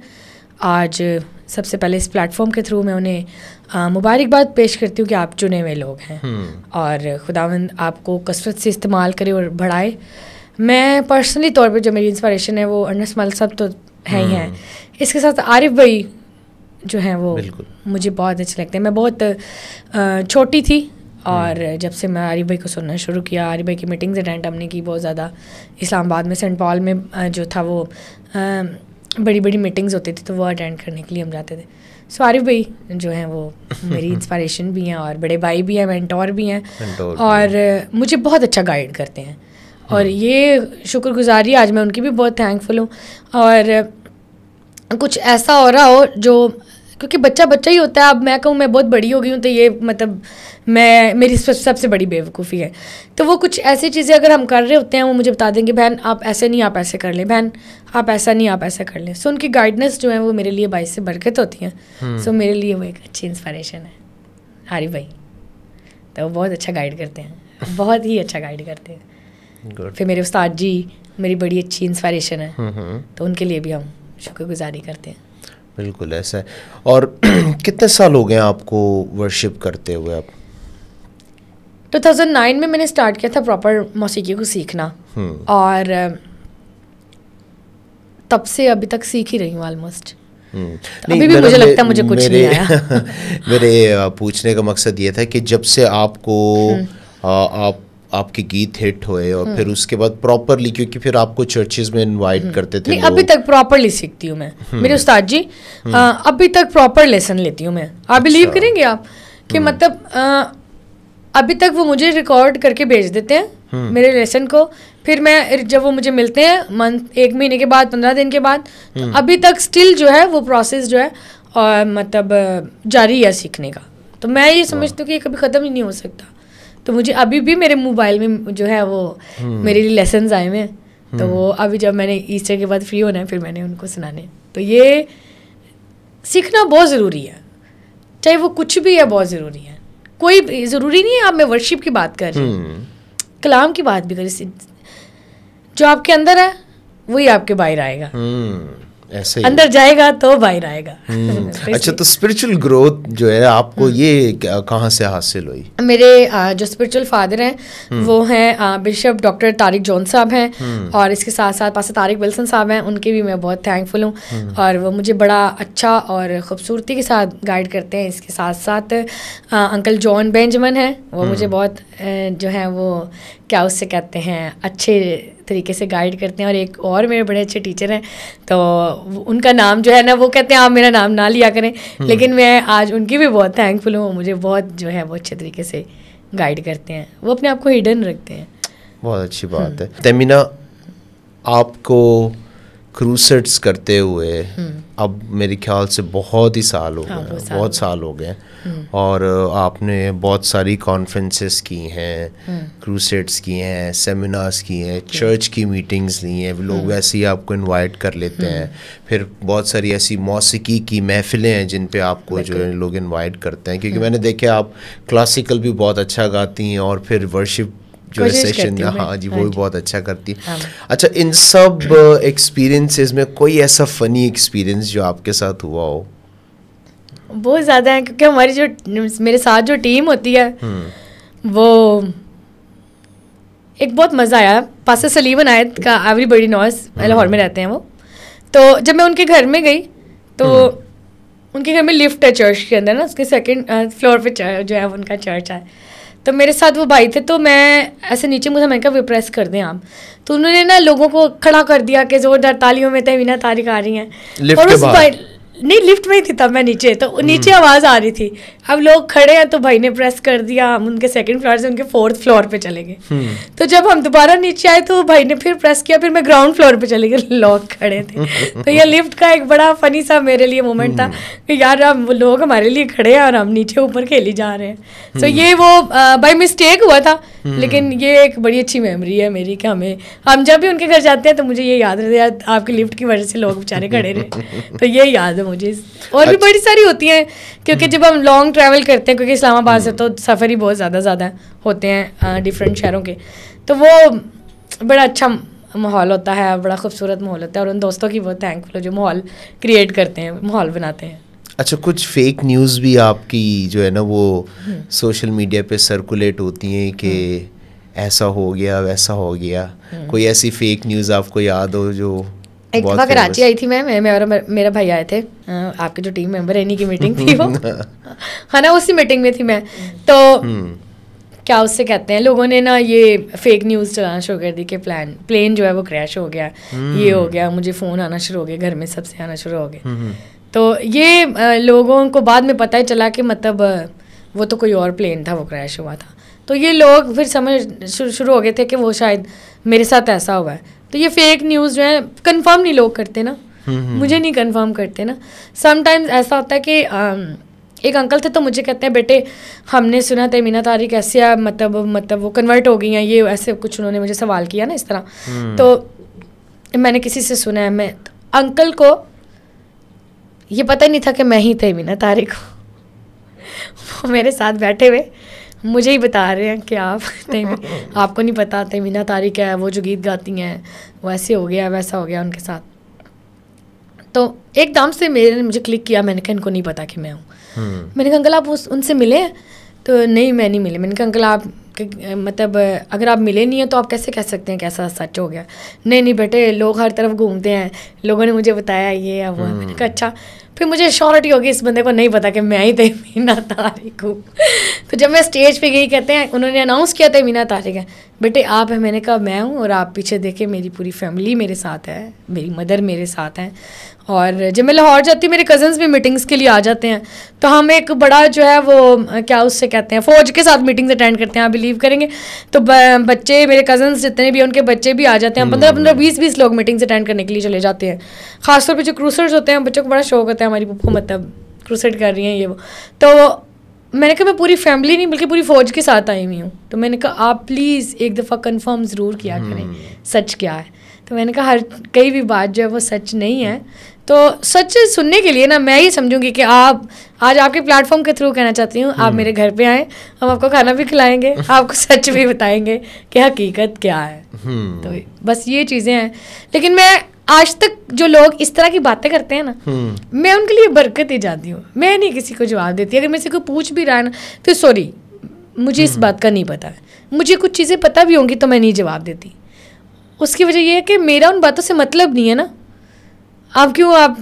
आज सबसे पहले इस प्लेटफॉर्म के थ्रू मैं उन्हें मुबारकबाद पेश करती हूँ कि आप चुने हुए लोग हैं हम्म। और खुदावंद आपको कसरत से इस्तेमाल करे और बढ़ाए मैं पर्सनली तौर पे जो मेरी इंस्पायरेशन है वो अनस मल सब तो है ही हैं हम्म। इसके साथ आरिफ भाई जो हैं वो मुझे बहुत अच्छे लगते हैं मैं बहुत छोटी थी और हम्म। जब से मैं आरिफ भाई को सुनना शुरू किया आरिफ भाई की मीटिंग्स अटेंड हमने की बहुत ज़्यादा इस्लामाबाद में सेंट पॉल में जो था वो बड़ी बड़ी मीटिंग्स होती थी तो वो अटेंड करने के लिए हम जाते थे। सो आरिफ भाई जो हैं वो मेरी इंस्पायरेशन भी हैं और बड़े भाई भी हैं मैंटोर भी हैं और मुझे बहुत अच्छा गाइड करते हैं। और हम्म। ये शुक्रगुजारी आज मैं उनकी भी बहुत थैंकफुल हूँ। और कुछ ऐसा हो रहा हो जो क्योंकि बच्चा बच्चा ही होता है अब मैं कहूँ मैं बहुत बड़ी हो गई हूँ तो ये मतलब मैं मेरी सबसे बड़ी बेवकूफ़ी है। तो वो कुछ ऐसी चीज़ें अगर हम कर रहे होते हैं वो मुझे बता देंगे बहन आप ऐसे नहीं आप ऐसे कर लें। बहन आप ऐसा नहीं आप ऐसा कर लें। सो उनकी गाइडनेस जो है वो मेरे लिए बाईस से बरकत होती हैं। सो हम्म। मेरे लिए वो एक अच्छी इंस्पायरेशन है। हारी भाई तो वो बहुत अच्छा गाइड करते हैं। बहुत ही अच्छा गाइड करते हैं। फिर मेरे उस्ताद जी मेरी बड़ी अच्छी इंस्पायरेशन है। हम्म, हम्म। तो उनके लिए भी हम शुक्रगुजारी करते हैं। बिल्कुल ऐसा है और कितने साल हो गए आपको वर्शिप करते हुए आप 2009 में मैंने स्टार्ट किया था प्रॉपर मौसीकी को सीखना हम्म। और तब से अभी तक सीख ही रही हूँ ऑलमोस्ट हम्म। तो अभी भी मुझे लगता है मुझे कुछ नहीं आया मेरे पूछने का मकसद ये था कि जब से आपको हम्म। आ, आप आपके गीत हिट हुए और फिर उसके बाद प्रॉपरली क्योंकि फिर आपको चर्चेज में इनवाइट करते थे नहीं अभी तक प्रॉपरली सीखती हूँ मैं। मेरे उस्ताद जी आ, अभी तक प्रॉपर लेसन लेती हूँ मैं। आप बिलीव अच्छा। करेंगे आप? कि मतलब अभी तक वो मुझे रिकॉर्ड करके भेज देते हैं हम्म। मेरे लेसन को। फिर मैं जब वो मुझे मिलते हैं मंथ एक महीने के बाद पंद्रह दिन के बाद तो हम्म। अभी तक स्टिल जो है वो प्रोसेस जो है और मतलब जारी है सीखने का। तो मैं ये समझती हूँ कि ये कभी ख़त्म ही नहीं हो सकता। तो मुझे अभी भी मेरे मोबाइल में जो है वो हम्म। मेरे लिए लेसन आए हुए हैं। तो वो अभी जब मैंने ईस्टर के बाद फ्री होना है फिर मैंने उनको सुनाने तो ये सीखना बहुत ज़रूरी है। चाहे वो कुछ भी है बहुत ज़रूरी है। कोई ज़रूरी नहीं है आप मैं वर्शिप की बात कर रही हूँ। हम्म। कलाम की बात भी कर जो आपके अंदर है वही आपके बाहर आएगा। हम्म। ऐसे अंदर जाएगा तो बाहर आएगा। हम्म। अच्छा तो स्पिरिचुअल ग्रोथ जो है आपको हम्म। ये कहाँ से हासिल हुई? मेरे जो स्पिरिचुअल फादर हैं हम्म। वो हैं बिशप डॉक्टर तारिक जॉन साहब हैं। और इसके साथ साथ पास तारिक विल्सन साहब हैं उनके भी मैं बहुत थैंकफुल हूँ। और वो मुझे बड़ा अच्छा और ख़ूबसूरती के साथ गाइड करते हैं। इसके साथ साथ अंकल जॉन बेंजमन हैं वो मुझे बहुत जो है वो क्या उससे कहते हैं अच्छे तरीके से गाइड करते हैं और एक और मेरे बड़े अच्छे टीचर हैं तो उनका नाम जो है ना वो कहते हैं आप मेरा नाम ना लिया करें। हम्म। लेकिन मैं आज उनकी भी बहुत थैंकफुल हूँ मुझे बहुत जो है वो अच्छे तरीके से गाइड करते हैं। वो अपने आप को हिडन रखते हैं। बहुत अच्छी बात है। तमीना आपको क्रूसेट्स करते हुए हम्म। अब मेरे ख्याल से बहुत ही साल हो हाँ, गए बहुत साल हो गए। हम्म। और आपने बहुत सारी कॉन्फ्रेंसेस की हैं क्रूसेट्स की हैं सेमिनार्स की हैं चर्च की मीटिंग्स ली हैं लोग हम्म। वैसे ही आपको इनवाइट कर लेते हैं। फिर बहुत सारी ऐसी मौसीकी की महफिलें हैं जिन पे आपको जो है लोग इनवाइट करते हैं। क्योंकि मैंने देखे आप क्लासिकल भी बहुत अच्छा गाती हैं और फिर वर्शिप जो सेशन हाँ जी वो हाँ भी बहुत अच्छा करती है। हाँ। अच्छा इन सब एक्सपीरियंसेस में कोई ऐसा फनी एक्सपीरियंस जो आपके साथ हुआ हो? बहुत ज़्यादा है क्योंकि हमारी जो मेरे साथ जो टीम होती है हम्म। वो एक बहुत मज़ा आया। पास सलीम अनायत का एवरीबडी नॉस लाहौर में रहते हैं वो। तो जब मैं उनके घर में गई तो उनके घर में लिफ्ट है चर्च के अंदर ना उसके सेकंड फ्लोर पे जो है उनका चर्च है। तो मेरे साथ वो भाई थे तो मैं ऐसे नीचे मुझे मैंने कहा वे प्रेस कर दें आप। तो उन्होंने ना लोगों को खड़ा कर दिया कि जोरदार तालियों में तहवीना तारीख आ रही हैं। और उस नहीं लिफ्ट में ही थी तब मैं नीचे तो हम्म। नीचे आवाज़ आ रही थी। अब लोग खड़े हैं तो भाई ने प्रेस कर दिया हम उनके सेकंड फ्लोर से उनके फोर्थ फ्लोर पे चले गए। हम्म। तो जब हम दोबारा नीचे आए तो भाई ने फिर प्रेस किया फिर मैं ग्राउंड फ्लोर पे चले गए लोग खड़े थे। तो ये लिफ्ट का एक बड़ा फनी सा मेरे लिए मोमेंट था हम्म। कि यार हम लोग हमारे लिए खड़े हैं और हम नीचे ऊपर खेली जा रहे हैं। तो। ये वो बाई मिस्टेक हुआ था लेकिन ये एक बड़ी अच्छी मेमोरी है मेरी कि हमें हम जब भी उनके घर जाते हैं तो मुझे ये याद रहता है आपकी लिफ्ट की वजह से लोग बेचारे खड़े रहे। तो ये याद है मुझे और भी अच्छा। बड़ी सारी होती हैं क्योंकि जब हम लॉन्ग ट्रैवल करते हैं क्योंकि इस्लामाबाद से तो सफ़र ही बहुत ज़्यादा ज़्यादा होते हैं डिफरेंट शहरों के तो वो बड़ा अच्छा माहौल होता है बड़ा खूबसूरत माहौल होता है और उन दोस्तों की बहुत थैंकफुल जो माहौल क्रिएट करते हैं माहौल बनाते हैं अच्छा कुछ फेक न्यूज़ भी आपकी जो है ना वो हम्म। सोशल मीडिया पे सर्कुलेट होती हैं कि ऐसा हो गया वैसा हो गया कोई ऐसी फेक न्यूज़ आपको याद हो जो हम्म। एक दफ़ा कराची आई थी मैं मैं मैं और मेरा भाई आए थे। आपके जो टीम मेंबर है इन्हीं की मीटिंग थी वो। है ना उसी मीटिंग में थी मैं। तो हम्म। क्या उससे कहते हैं लोगों ने ना ये फेक न्यूज़ चलाना शुरू कर दी कि प्लान प्लेन जो है वो क्रैश हो गया ये हो गया मुझे फ़ोन आना शुरू हो गया घर में सबसे आना शुरू हो गए हम्म। तो ये लोगों को बाद में पता ही चला कि मतलब वो तो कोई और प्लेन था वो क्रैश हुआ था। तो ये लोग फिर समझ शुरू हो गए थे कि वो शायद मेरे साथ ऐसा हुआ है। तो ये फेक न्यूज़ जो है कंफर्म नहीं लोग करते ना। मुझे नहीं कंफर्म करते ना। समटाइम्स ऐसा होता है कि एक अंकल थे तो मुझे कहते हैं बेटे हमने सुना था मीना तारिक ऐसे है, मतलब मतलब वो कन्वर्ट हो गई हैं ये ऐसे कुछ उन्होंने मुझे सवाल किया ना इस तरह। तो मैंने किसी से सुना है मैं तो अंकल को ये पता ही नहीं था कि मैं ही थे मीना तारिक वो मेरे साथ बैठे हुए मुझे ही बता रहे हैं कि आप आपको नहीं पता तमीना तारिक है वो जो गीत गाती हैं वो ऐसे हो गया वैसा हो गया उनके साथ। तो एकदम से मेरे ने मुझे क्लिक किया मैंने कहा इनको नहीं पता कि मैं हूँ। हम्म। मैंने कहा अंकल आप उस उनसे मिले? तो नहीं मैं नहीं मिले। मैंने कहा अंकल आप मतलब अगर आप मिले नहीं हैं तो आप कैसे कह सकते हैं कैसा सच हो गया? नहीं नहीं बेटे लोग हर तरफ़ घूमते हैं। लोगों ने मुझे बताया ये है वो है। मैंने कहा अच्छा फिर मुझे श्योरिटी होगी इस बंदे को नहीं पता कि मैं ही थे, मीना तारिक हूँ। तो जब मैं स्टेज पे गई, कहते हैं, उन्होंने अनाउंस किया था मीना तारिक है। बेटे, आप है, मैंने कहा, मैं हूँ और आप पीछे देखे, मेरी पूरी फैमिली मेरे साथ है, मेरी मदर मेरे साथ हैं। और जब मैं लाहौर जाती हूँ, मेरे कज़न्स भी मीटिंग्स के लिए आ जाते हैं। तो हम एक बड़ा जो है वो, क्या उससे कहते हैं, फौज के साथ मीटिंग्स अटेंड करते हैं, आप बिलीव करेंगे। तो बच्चे, मेरे कज़न्स जितने भी हैं, उनके बच्चे भी आ जाते हैं। पंद्रह पंद्रह, बीस बीस लोग मीटिंग्स अटेंड करने के लिए चले जाते हैं। खासतौर पर जो क्रूसर्स होते हैं, बच्चों को बड़ा शौक होता है, हमारी पप्पू मतलब क्रूसेड कर रही हैं ये वो। तो मैंने कहा मैं पूरी फैमिली नहीं बल्कि पूरी फौज के साथ आई हुई हूँ। तो मैंने कहा आप प्लीज़ एक दफ़ा कंफर्म ज़रूर किया करें सच क्या है? तो मैंने कहा हर कई भी बात जो है वो सच नहीं है। तो सच सुनने के लिए ना मैं ये समझूँगी कि आप आज आपके प्लेटफॉर्म के थ्रू कहना चाहती हूँ आप मेरे घर पे आएँ हम आपको खाना भी खिलाएँगे आपको सच भी बताएँगे कि हकीकत क्या है। हम्म। तो बस ये चीज़ें हैं। लेकिन मैं आज तक जो लोग इस तरह की बातें करते हैं ना हम्म। मैं उनके लिए बरकत ही जाती हूँ। मैं नहीं किसी को जवाब देती। अगर मेरे से कोई पूछ भी रहा है ना तो सॉरी मुझे इस बात का नहीं पता। मुझे कुछ चीज़ें पता भी होंगी तो मैं नहीं जवाब देती। उसकी वजह यह है कि मेरा उन बातों से मतलब नहीं है ना। आप क्यों आप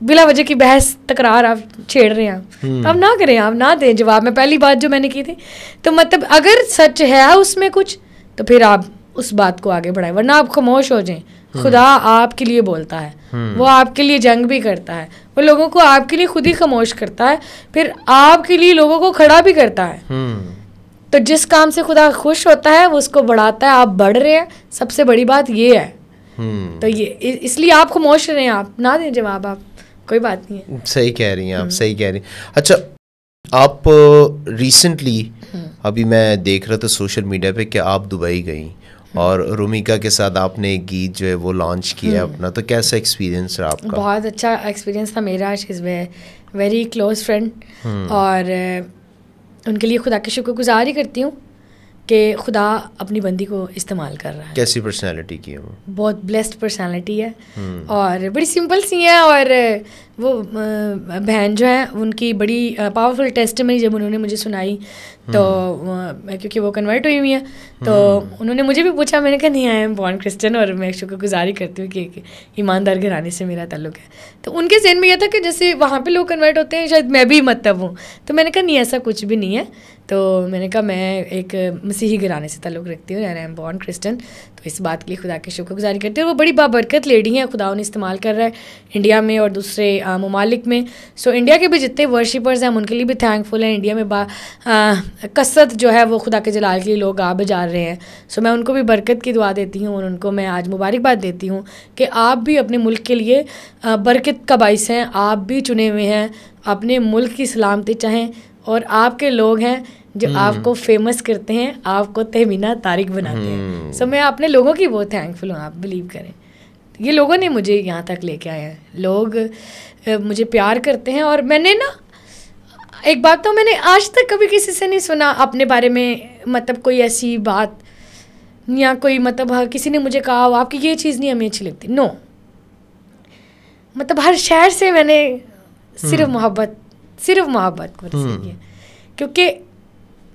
बिला वजह की बहस तकरार आप छेड़ रहे हैं तो आप ना करें आप ना दें जवाब। मैं पहली बात जो मैंने की थी तो मतलब अगर सच है उसमें कुछ तो फिर आप उस बात को आगे बढ़ाएँ वरना आप खामोश हो जाएँ। खुदा आपके लिए बोलता है वो आपके लिए जंग भी करता है वो लोगों को आपके लिए खुद ही खामोश करता है फिर आपके लिए लोगों को खड़ा भी करता है। हम्म। तो जिस काम से खुदा खुश होता है वो उसको बढ़ाता है। आप बढ़ रहे हैं सबसे बड़ी बात ये है। हम्म। तो ये इसलिए आप खामोश रहें आप ना दें जवाब आप कोई बात नहीं है। सही कह रही हैं आप सही कह रही हैं। अच्छा आप रिसेंटली अभी मैं देख रहा था सोशल मीडिया पे कि आप दुबई गई। और रूमिका के साथ आपने एक गीत जो है वो लॉन्च किया अपना तो कैसा एक्सपीरियंस रहा आपका? बहुत अच्छा एक्सपीरियंस था मेरा शी में वेरी क्लोज फ्रेंड और उनके लिए खुदा के शुक्रगुजार ही करती हूँ। कि खुदा अपनी बंदी को इस्तेमाल कर रहा है। कैसी पर्सनालिटी की है वो? बहुत ब्लेस्ड पर्सनालिटी है। हम्म। और बड़ी सिंपल सी है और वो बहन जो है उनकी बड़ी पावरफुल टेस्ट में जब उन्होंने मुझे सुनाई तो अ, क्योंकि वो कन्वर्ट हुई हुई हैं तो उन्होंने मुझे भी पूछा मैंने कहा नहीं आई एम बॉर्न क्रिश्चियन और मैं शुक्रगुजारी करती हूँ कि कि ईमानदार घराने से मेरा ताल्लुक है। तो उनके जहन में यह था कि जैसे वहाँ पे लोग कन्वर्ट होते हैं शायद मैं भी मतलब हूँ। तो मैंने कहा नहीं ऐसा कुछ भी नहीं है। तो मैंने कहा, मैं एक मसीही घराने से ताल्लुक़ रखती हूँ आई एम बॉर्न क्रिस्टन तो इस बात के लिए खुदा की शुक्रगुजारी करती हूँ। वो बड़ी बाबरकत लेडी हैं, खुदा उन्हें इस्तेमाल कर रहा है इंडिया में और दूसरे ममालिक में। सो इंडिया के भी जितने वर्शिपर्स हैं उनके लिए भी थैंकफुल हैं। इंडिया में बा कसरत जो है, वो खुदा के जलाल के लिए लोग आ बजा रहे हैं। सो मैं उनको भी बरकत की दुआ देती हूँ और उनको मैं आज मुबारकबाद देती हूँ कि आप भी अपने मुल्क के लिए बरकत का बाइस हैं। आप भी चुने हुए हैं। अपने मुल्क की सलामती चाहें। और आपके लोग हैं जो आपको फ़ेमस करते हैं आपको तहमीना तारिक बनाते हैं। सो मैं अपने लोगों की बहुत थैंकफुल हूँ आप बिलीव करें। ये लोगों ने मुझे यहाँ तक लेके आए हैं। लोग मुझे प्यार करते हैं और मैंने ना एक बात तो मैंने आज तक कभी किसी से नहीं सुना अपने बारे में मतलब कोई ऐसी बात या कोई मतलब हाँ, किसी ने मुझे कहा "वो आपकी ये चीज़ नहीं हमें अच्छी लगती। नो मतलब हर शहर से मैंने सिर्फ़ मोहब्बत सिर्फ़ मोहब्बत को किया क्योंकि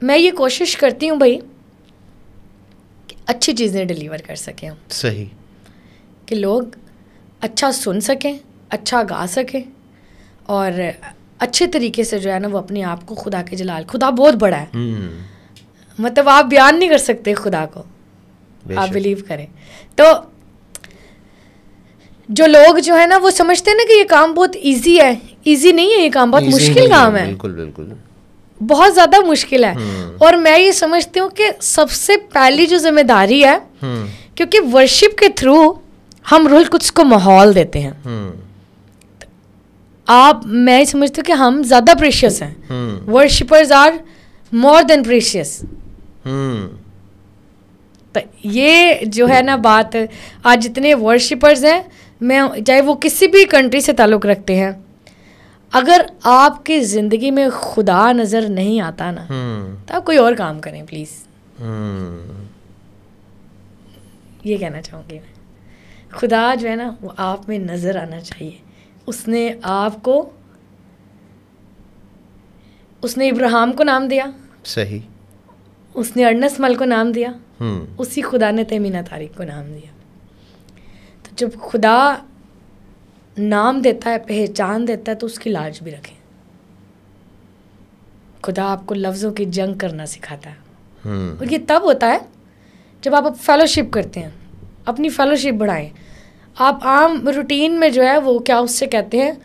मैं ये कोशिश करती हूँ भाई कि अच्छी चीज़ें डिलीवर कर सकें हम। सही। कि लोग अच्छा सुन सकें अच्छा गा सकें और अच्छे तरीके से जो है ना वो अपने आप को खुदा के जलाल खुदा बहुत बड़ा है। हम्म। मतलब आप बयान नहीं कर सकते खुदा को। आप बिलीव करें। तो जो लोग जो है ना वो समझते हैं ना कि ये काम बहुत इजी है। इजी नहीं है ये काम बहुत मुश्किल काम है। बिल्कुल बिल्कुल। बहुत ज़्यादा मुश्किल है। हम्म। और मैं ये समझती हूँ कि सबसे पहली जो ज़िम्मेदारी है हम्म। क्योंकि वर्शिप के थ्रू हम रोल कुछ को माहौल देते हैं। हम्म। आप मैं ये समझती हूँ कि हम ज़्यादा प्रेशियस हैं। Worshippers are more than precious तो ये जो है ना बात आज जितने वर्शिपर्स हैं मैं चाहे वो किसी भी कंट्री से ताल्लुक़ रखते हैं अगर आपकी ज़िंदगी में खुदा नज़र नहीं आता ना हम्म। तो आप कोई और काम करें प्लीज़ हम्म। ये कहना चाहूँगी मैं। खुदा जो है ना वो आप में नज़र आना चाहिए। उसने आपको उसने इब्राहिम को नाम दिया। सही। उसने अर्नस मल को नाम दिया। हम्म। उसी खुदा ने तमीना तारिक को नाम दिया। जब खुदा नाम देता है पहचान देता है तो उसकी लाज भी रखें। खुदा आपको लफ्ज़ों की जंग करना सिखाता है। हम्म। और ये तब होता है जब आप फेलोशिप करते हैं अपनी फेलोशिप बढ़ाएँ। आप आम रूटीन में जो है वो क्या उससे कहते हैं?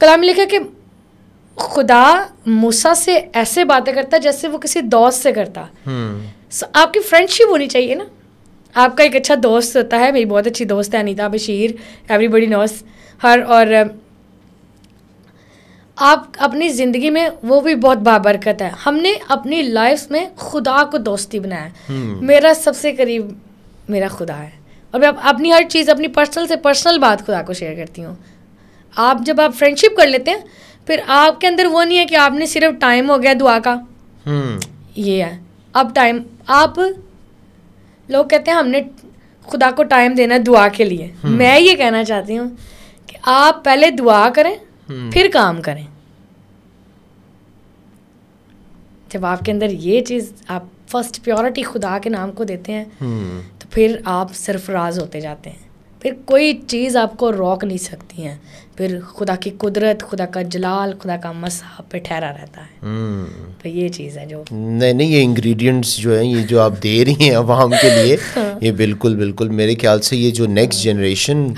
कलाम लिखा कि खुदा मूसा से ऐसे बातें करता है जैसे वो किसी दोस्त से करता। हम्म। So, आपकी फ्रेंडशिप होनी चाहिए ना। आपका एक अच्छा दोस्त होता है मेरी बहुत अच्छी दोस्त है Anita Bashir everybody knows her और आप अपनी ज़िंदगी में वो भी बहुत बाबरकत है। हमने अपनी लाइफ में खुदा को दोस्ती बनाया हम्म। मेरा सबसे करीब मेरा खुदा है। और मैं अपनी हर चीज़ अपनी पर्सनल से पर्सनल बात खुदा को शेयर करती हूँ। आप जब आप फ्रेंडशिप कर लेते हैं फिर आपके अंदर वो नहीं है कि आपने सिर्फ़ टाइम हो गया दुआ का। हम्म। ये है। अब टाइम आप लोग कहते हैं हमने खुदा को टाइम देना है दुआ के लिए। मैं ये कहना चाहती हूँ कि आप पहले दुआ करें हम्म। फिर काम करें। जब आपके अंदर ये चीज़ आप फ़र्स्ट प्योरिटी खुदा के नाम को देते हैं हम्म। तो फिर आप सरफराज होते जाते हैं। फिर कोई चीज़ आपको रोक नहीं सकती है। फिर खुदा की कुदरत खुदा का जलाल खुदा का मसा आप पे ठहरा रहता है। हम्म। तो ये चीज़ है जो नहीं नहीं ये इंग्रेडिएंट्स जो हैं ये जो आप दे रही हैं अवाम के लिए ये बिल्कुल बिल्कुल मेरे ख्याल से ये जो नेक्स्ट जनरेशन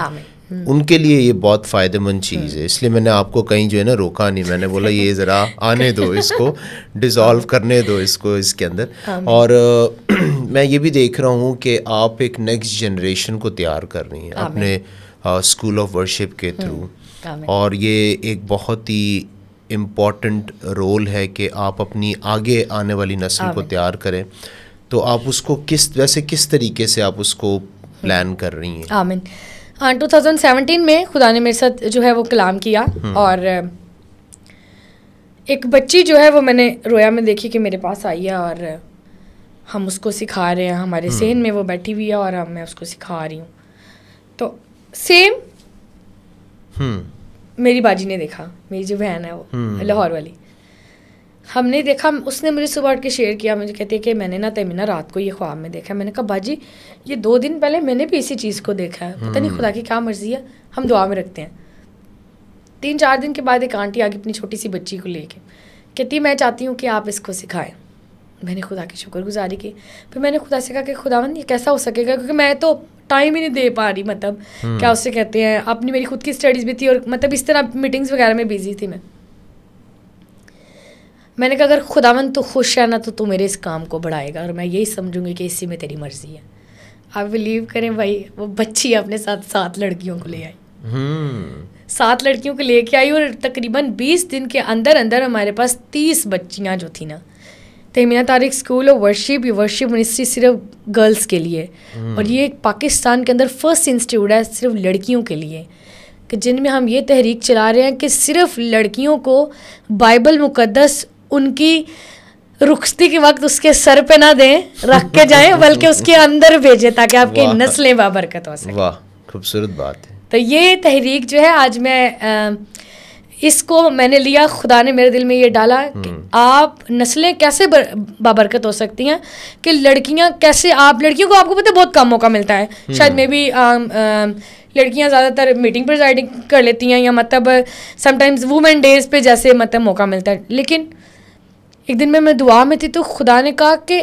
उनके लिए ये बहुत फ़ायदेमंद चीज़ है। इसलिए मैंने आपको कहीं जो है ना रोका नहीं। मैंने बोला ये ज़रा आने दो इसको डिज़ोल्व करने दो इसको इसके अंदर। और अ, मैं ये भी देख रहा हूँ कि आप एक नेक्स्ट जनरेशन को तैयार कर रही हैं अपने स्कूल ऑफ़ वर्शिप के थ्रू और ये एक बहुत ही इंपॉर्टेंट रोल है कि आप अपनी आगे आने वाली नस्ल को तैयार करें। तो आप उसको किस वैसे किस तरीके से आप उसको प्लान कर रही हैं? आमीन। हाँ 2017 में खुदा ने मेरे साथ जो है वो कलाम किया और एक बच्ची जो है वो मैंने रोया में देखी कि मेरे पास आई है और हम उसको सिखा रहे हैं हमारे हम्म। सेन में वो बैठी हुई है और हम मैं उसको सिखा रही हूँ तो सेम हम्म मेरी बाजी ने देखा मेरी जो बहन है वो हम्म। लाहौर वाली हमने देखा उसने मुझे सुबह उठ के शेयर किया मुझे कहती है कि मैंने ना तमीना रात को ये ख्वाब में देखा मैंने कहा बाजी ये दो दिन पहले मैंने भी इसी चीज़ को देखा है। पता नहीं हम्म। खुदा की क्या मर्ज़ी है हम दुआ में रखते हैं। तीन चार दिन के बाद एक आंटी आ गई अपनी छोटी सी बच्ची को लेके कहती मैं चाहती हूँ कि आप इसको सिखाएँ। मैंने खुदा की शुक्रगुजारी की। फिर मैंने खुदा से कहा कि खुदावन ये कैसा हो सकेगा? क्योंकि मैं तो टाइम ही नहीं दे पा रही मतलब। हम्म। क्या उससे कहते हैं अपनी मेरी खुद की स्टडीज़ भी थी और मतलब इस तरह मीटिंग्स वगैरह में बिज़ी थी मैं। मैंने कहा अगर खुदावन तो खुश है ना तो तू मेरे इस काम को बढ़ाएगा और मैं यही समझूँगी कि इसी में तेरी मर्ज़ी है। आप बिलीव करें भाई वो बच्ची अपने साथ सात लड़कियों को ले आई। हम्म। सात लड़कियों को लेके आई और तकरीबन बीस दिन के अंदर अंदर हमारे पास तीस बच्चियाँ जो थी ना। तहमीना तारिक स्कूल और वर्शिप ये वर्शिप मिनिस्ट्री सिर्फ़ गर्ल्स के लिए। और ये एक पाकिस्तान के अंदर फ़र्स्ट इंस्टीट्यूट है सिर्फ़ लड़कियों के लिए। कि जिनमें हम ये तहरीक चला रहे हैं कि सिर्फ़ लड़कियों को बाइबल मुकद्दस उनकी रुखती के वक्त उसके सर पे ना दें रख के जाएँ बल्कि उसके अंदर भेजें ताकि आपकी नस्लें बाबरकत हो सकें। वाह खूबसूरत बात है। तो ये तहरीक जो है आज मैं इसको मैंने लिया खुदा ने मेरे दिल में ये डाला कि आप नस्लें कैसे बाबरकत हो सकती हैं कि लड़कियाँ कैसे आप लड़कियों को आपको पता है बहुत कम मौका मिलता है। शायद मे भी लड़कियाँ ज़्यादातर मीटिंग प्रिजाइडिंग कर लेती हैं या मतलब समटाइम्स वुमेन डेज़ पे जैसे मतलब मौका मिलता है। लेकिन एक दिन में मैं दुआ में थी तो खुदा ने कहा कि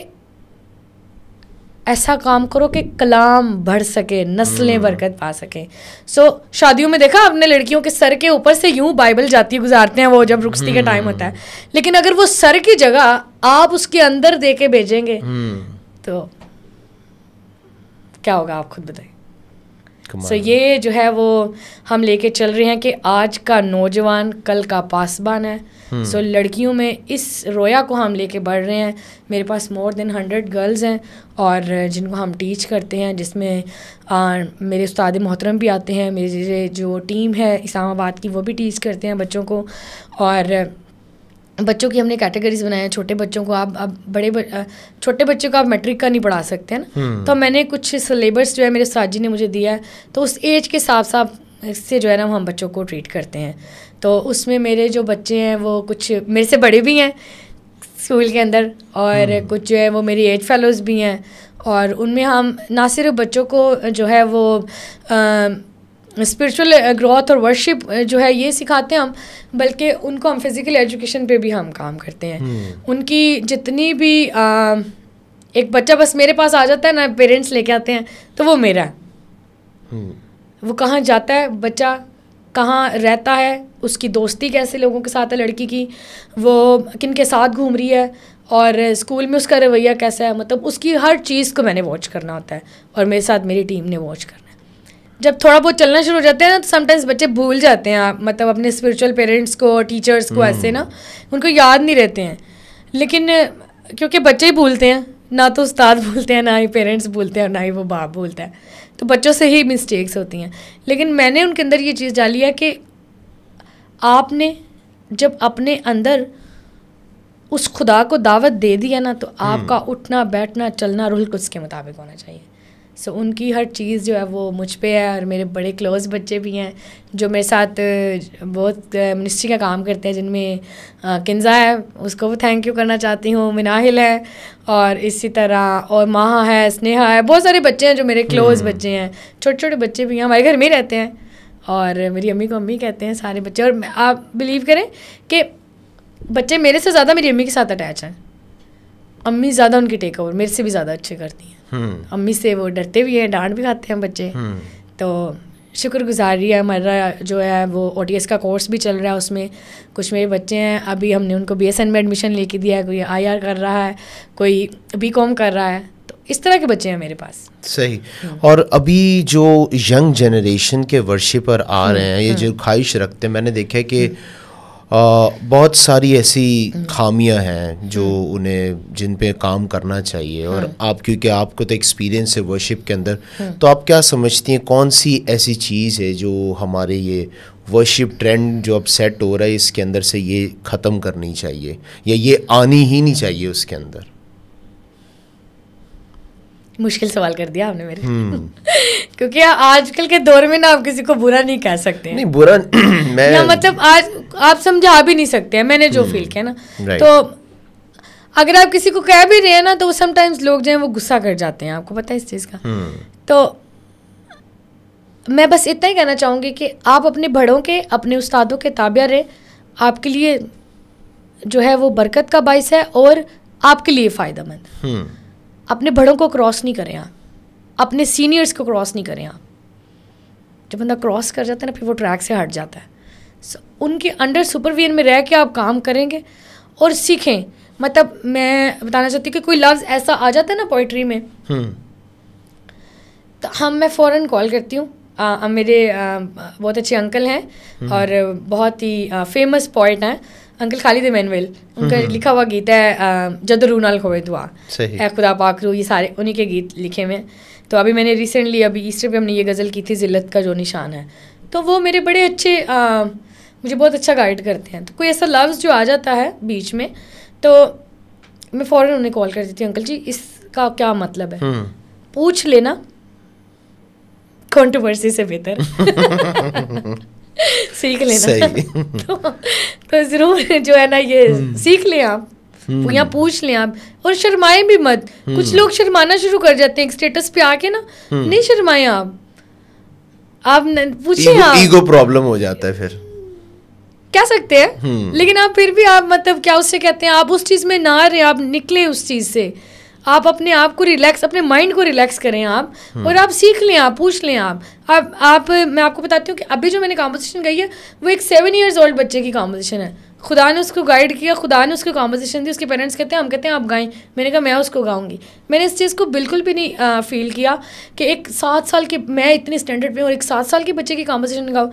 ऐसा काम करो कि कलाम बढ़ सके नस्लें बरकत पा सके। सो so, शादियों में देखा आपने लड़कियों के सर के ऊपर से यूँ बाइबल जाती गुजारते हैं वो जब रुखसती का टाइम होता है। लेकिन अगर वो सर की जगह आप उसके अंदर दे के भेजेंगे हम्म। तो क्या होगा आप खुद बताइए। सो ये जो है वो हम लेके चल रहे हैं कि आज का नौजवान कल का पासबान है। सो लड़कियों में इस रोया को हम लेके बढ़ रहे हैं। मेरे पास मोर देन हंड्रेड गर्ल्स हैं और जिनको हम टीच करते हैं जिसमें आ, मेरे उस्ताद मोहतरम भी आते हैं मेरे जो टीम है इस्लामाबाद की वो भी टीच करते हैं बच्चों को। और बच्चों की हमने कैटेगरीज बनाए हैं छोटे बच्चों को आप अब बड़े ब, छोटे बच्चों को आप मैट्रिक का नहीं पढ़ा सकते हैं ना? तो मैंने कुछ सिलेबस जो है मेरे साथ जी ने मुझे दिया है तो उस एज के हिसाब से आप से जो है ना हम बच्चों को ट्रीट करते हैं। तो उसमें मेरे जो बच्चे हैं वो कुछ मेरे से बड़े भी हैं स्कूल के अंदर और कुछ जो है वो मेरी एज फेलोज़ भी हैं और उनमें हम ना सिर्फ़ बच्चों को जो है वो स्पिरिचुअल ग्रोथ और वर्शिप जो है ये सिखाते हैं हम बल्कि उनको हम फ़िज़िकल एजुकेशन पे भी हम काम करते हैं। उनकी जितनी भी अ, एक बच्चा बस मेरे पास आ जाता है ना पेरेंट्स लेके आते हैं तो वो मेरा है। हम्म। वो कहाँ जाता है बच्चा कहाँ रहता है उसकी दोस्ती कैसे लोगों के साथ है लड़की की वो किन के साथ घूम रही है और स्कूल में उसका रवैया कैसा है मतलब उसकी हर चीज़ को मैंने वॉच करना होता है और मेरे साथ मेरी टीम ने वॉच करना। जब थोड़ा बहुत चलना शुरू हो जाते हैं ना तो समटाइम्स बच्चे भूल जाते हैं मतलब अपने स्पिरिचुअल पेरेंट्स को टीचर्स को ऐसे ना उनको याद नहीं रहते हैं। लेकिन क्योंकि बच्चे ही भूलते हैं ना तो उस्ताद भूलते हैं ना ही पेरेंट्स भूलते हैं ना ही वो बाप भूलता है। तो बच्चों से ही मिस्टेक्स होती हैं। लेकिन मैंने उनके अंदर ये चीज़ डाली है कि आपने जब अपने अंदर उस खुदा को दावत दे दिया ना तो आपका उठना बैठना चलना रूल कुछ के मुताबिक होना चाहिए। सो उनकी हर चीज़ जो है वो मुझ पे है और मेरे बड़े क्लोज़ बच्चे भी हैं जो मेरे साथ बहुत मिनिस्ट्री का काम करते हैं जिनमें किन्जा है उसको भी थैंक यू करना चाहती हूँ मिनाहिल है और इसी तरह और माहा है स्नेहा है बहुत सारे बच्चे हैं जो मेरे क्लोज़ बच्चे हैं। छोटे छोटे बच्चे भी हैं हमारे घर में रहते हैं और मेरी अम्मी को अम्मी कहते हैं सारे बच्चे। और आप बिलीव करें कि बच्चे मेरे से ज़्यादा मेरी अम्मी के साथ अटैच हैं। अम्मी ज़्यादा उनकी टेक ओवर मेरे से भी ज़्यादा अच्छे करती हैं। हम्म अम्मी से वो डरते भी हैं डांट भी खाते हैं बच्चे। हम्म। तो शुक्रगुजारी है हमारा जो है वो ओटीएस का कोर्स भी चल रहा है उसमें। कुछ मेरे बच्चे हैं अभी हमने उनको बीएसएन में एडमिशन लेके दिया है कोई आईआर कर रहा है कोई बी कर रहा है। तो इस तरह के बच्चे हैं मेरे पास। सही। और अभी जो यंग जनरेशन के वर्शिपर आ रहे हैं ये जो ख्वाहिश रखते हैं मैंने देखा है कि आ, बहुत सारी ऐसी खामियाँ हैं जो उन्हें जिन पे काम करना चाहिए और आप क्योंकि आपको तो एक्सपीरियंस है वर्शिप के अंदर तो आप क्या समझती हैं कौन सी ऐसी चीज़ है जो हमारे ये वर्शिप ट्रेंड जो अब सेट हो रहा है इसके अंदर से ये ख़त्म करनी चाहिए या ये आनी ही नहीं चाहिए उसके अंदर? मुश्किल सवाल कर दिया आपने मेरे। हम्म। क्योंकि आजकल के दौर में ना आप किसी को बुरा नहीं कह सकते हैं। नहीं बुरा मैं या मतलब आज आप समझा भी नहीं सकते हैं मैंने जो फील किया ना। तो अगर आप किसी को कह भी रहे हैं ना तो समटाइम्स लोग जो हैं वो गुस्सा कर जाते हैं आपको पता है इस चीज़ का। हम्म, तो मैं बस इतना ही कहना चाहूँगी कि आप अपने बड़ों के अपने उस्तादों के ताबिया रहे। आपके लिए जो है वो बरकत का बायस है और आपके लिए फ़ायदेमंद। हम्म, अपने बड़ों को क्रॉस नहीं करें आप। अपने सीनियर्स को क्रॉस नहीं करें आप। जब बंदा क्रॉस कर जाता है ना फिर वो ट्रैक से हट जाता है। So, उनके अंडर सुपरविजन में रह के आप काम करेंगे और सीखें। मतलब मैं बताना चाहती हूँ कि कोई लफ्ज़ ऐसा आ जाता है ना पोइट्री में। हम्म, तो हम मैं फ़ौरन कॉल करती हूँ। मेरे आ, बहुत अच्छे अंकल हैं और बहुत ही फ़ेमस पोइट हैं। अंकल खालिद मैनुअल उनका लिखा हुआ गीत है आ, जद रूनाल खोए दुआ। ए खुदा पाक रू ये सारे उन्हीं के गीत लिखे हुए तो अभी मैंने रिसेंटली अभी ईस्टर पे हमने ये गज़ल की थी ज़िल्लत का जो निशान है। तो वो मेरे बड़े अच्छे आ, मुझे बहुत अच्छा गाइड करते हैं। तो कोई ऐसा लफ्ज़ जो आ जाता है बीच में तो मैं फ़ौरन उन्हें कॉल कर देती हूँ अंकल जी इसका क्या मतलब है? हम्म, पूछ लेना। कंट्रोवर्सी से बेहतर। सीख लेना। सही। तो, तो ज़रूर जो है ना ये सीख लें आप। या पूछ लें आप। और शर्माए भी मत। कुछ लोग शर्माना शुरू कर जाते हैं स्टेटस पे आके ना। नहीं शर्माए आप। आप ईगो, आप। ईगो प्रॉब्लम हो जाता है फिर। कह सकते हैं। हम्म। लेकिन आप फिर भी आप मतलब क्या उससे कहते हैं आप उस चीज़ में ना रहे आप निकले उस चीज़ से। आप अपने आप को रिलैक्स अपने माइंड को रिलैक्स करें आप और आप सीख लें आप पूछ लें आप। आप आप मैं आपको बताती हूँ कि अभी जो मैंने कॉम्पोजिशन गई है वो एक सेवन ईयर्स ओल्ड बच्चे की कॉम्पोजिशन है। खुदा ने उसको गाइड किया खुदा ने उसको कॉम्पोजिशन दी उसके पेरेंट्स कहते हैं हम कहते हैं आप गाएँ। मैंने कहा मैं उसको गाऊँगी। मैंने इस चीज़ को बिल्कुल भी नहीं आ, फील किया कि एक सात साल के मैं इतनी स्टैंडर्ड पे हूँ और एक सात साल के बच्चे की कॉम्पोजिशन गाऊँ।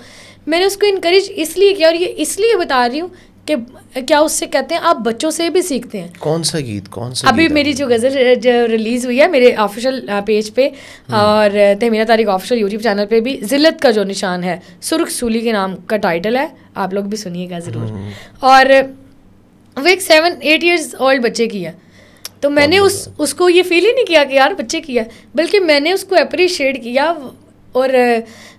मैंने उसको इनक्रेज इसलिए किया और ये इसलिए बता रही हूँ कि क्या उससे कहते हैं आप बच्चों से भी सीखते हैं? कौन सा गीत कौन सा अभी मेरी जो गज़ल जो रिलीज़ हुई है मेरे ऑफिशियल पेज पे और तहमीना तारीख ऑफिशियल यूट्यूब चैनल पे भी ज़िल्लत का जो निशान है सुर्ख सूली के नाम का टाइटल है आप लोग भी सुनिएगा ज़रूर। और वो एक सेवन एट ईयर्स ओल्ड बच्चे की है। तो मैंने उस उसको ये फील ही नहीं किया कि यार बच्चे की है बल्कि मैंने उसको अप्रिशिएट किया और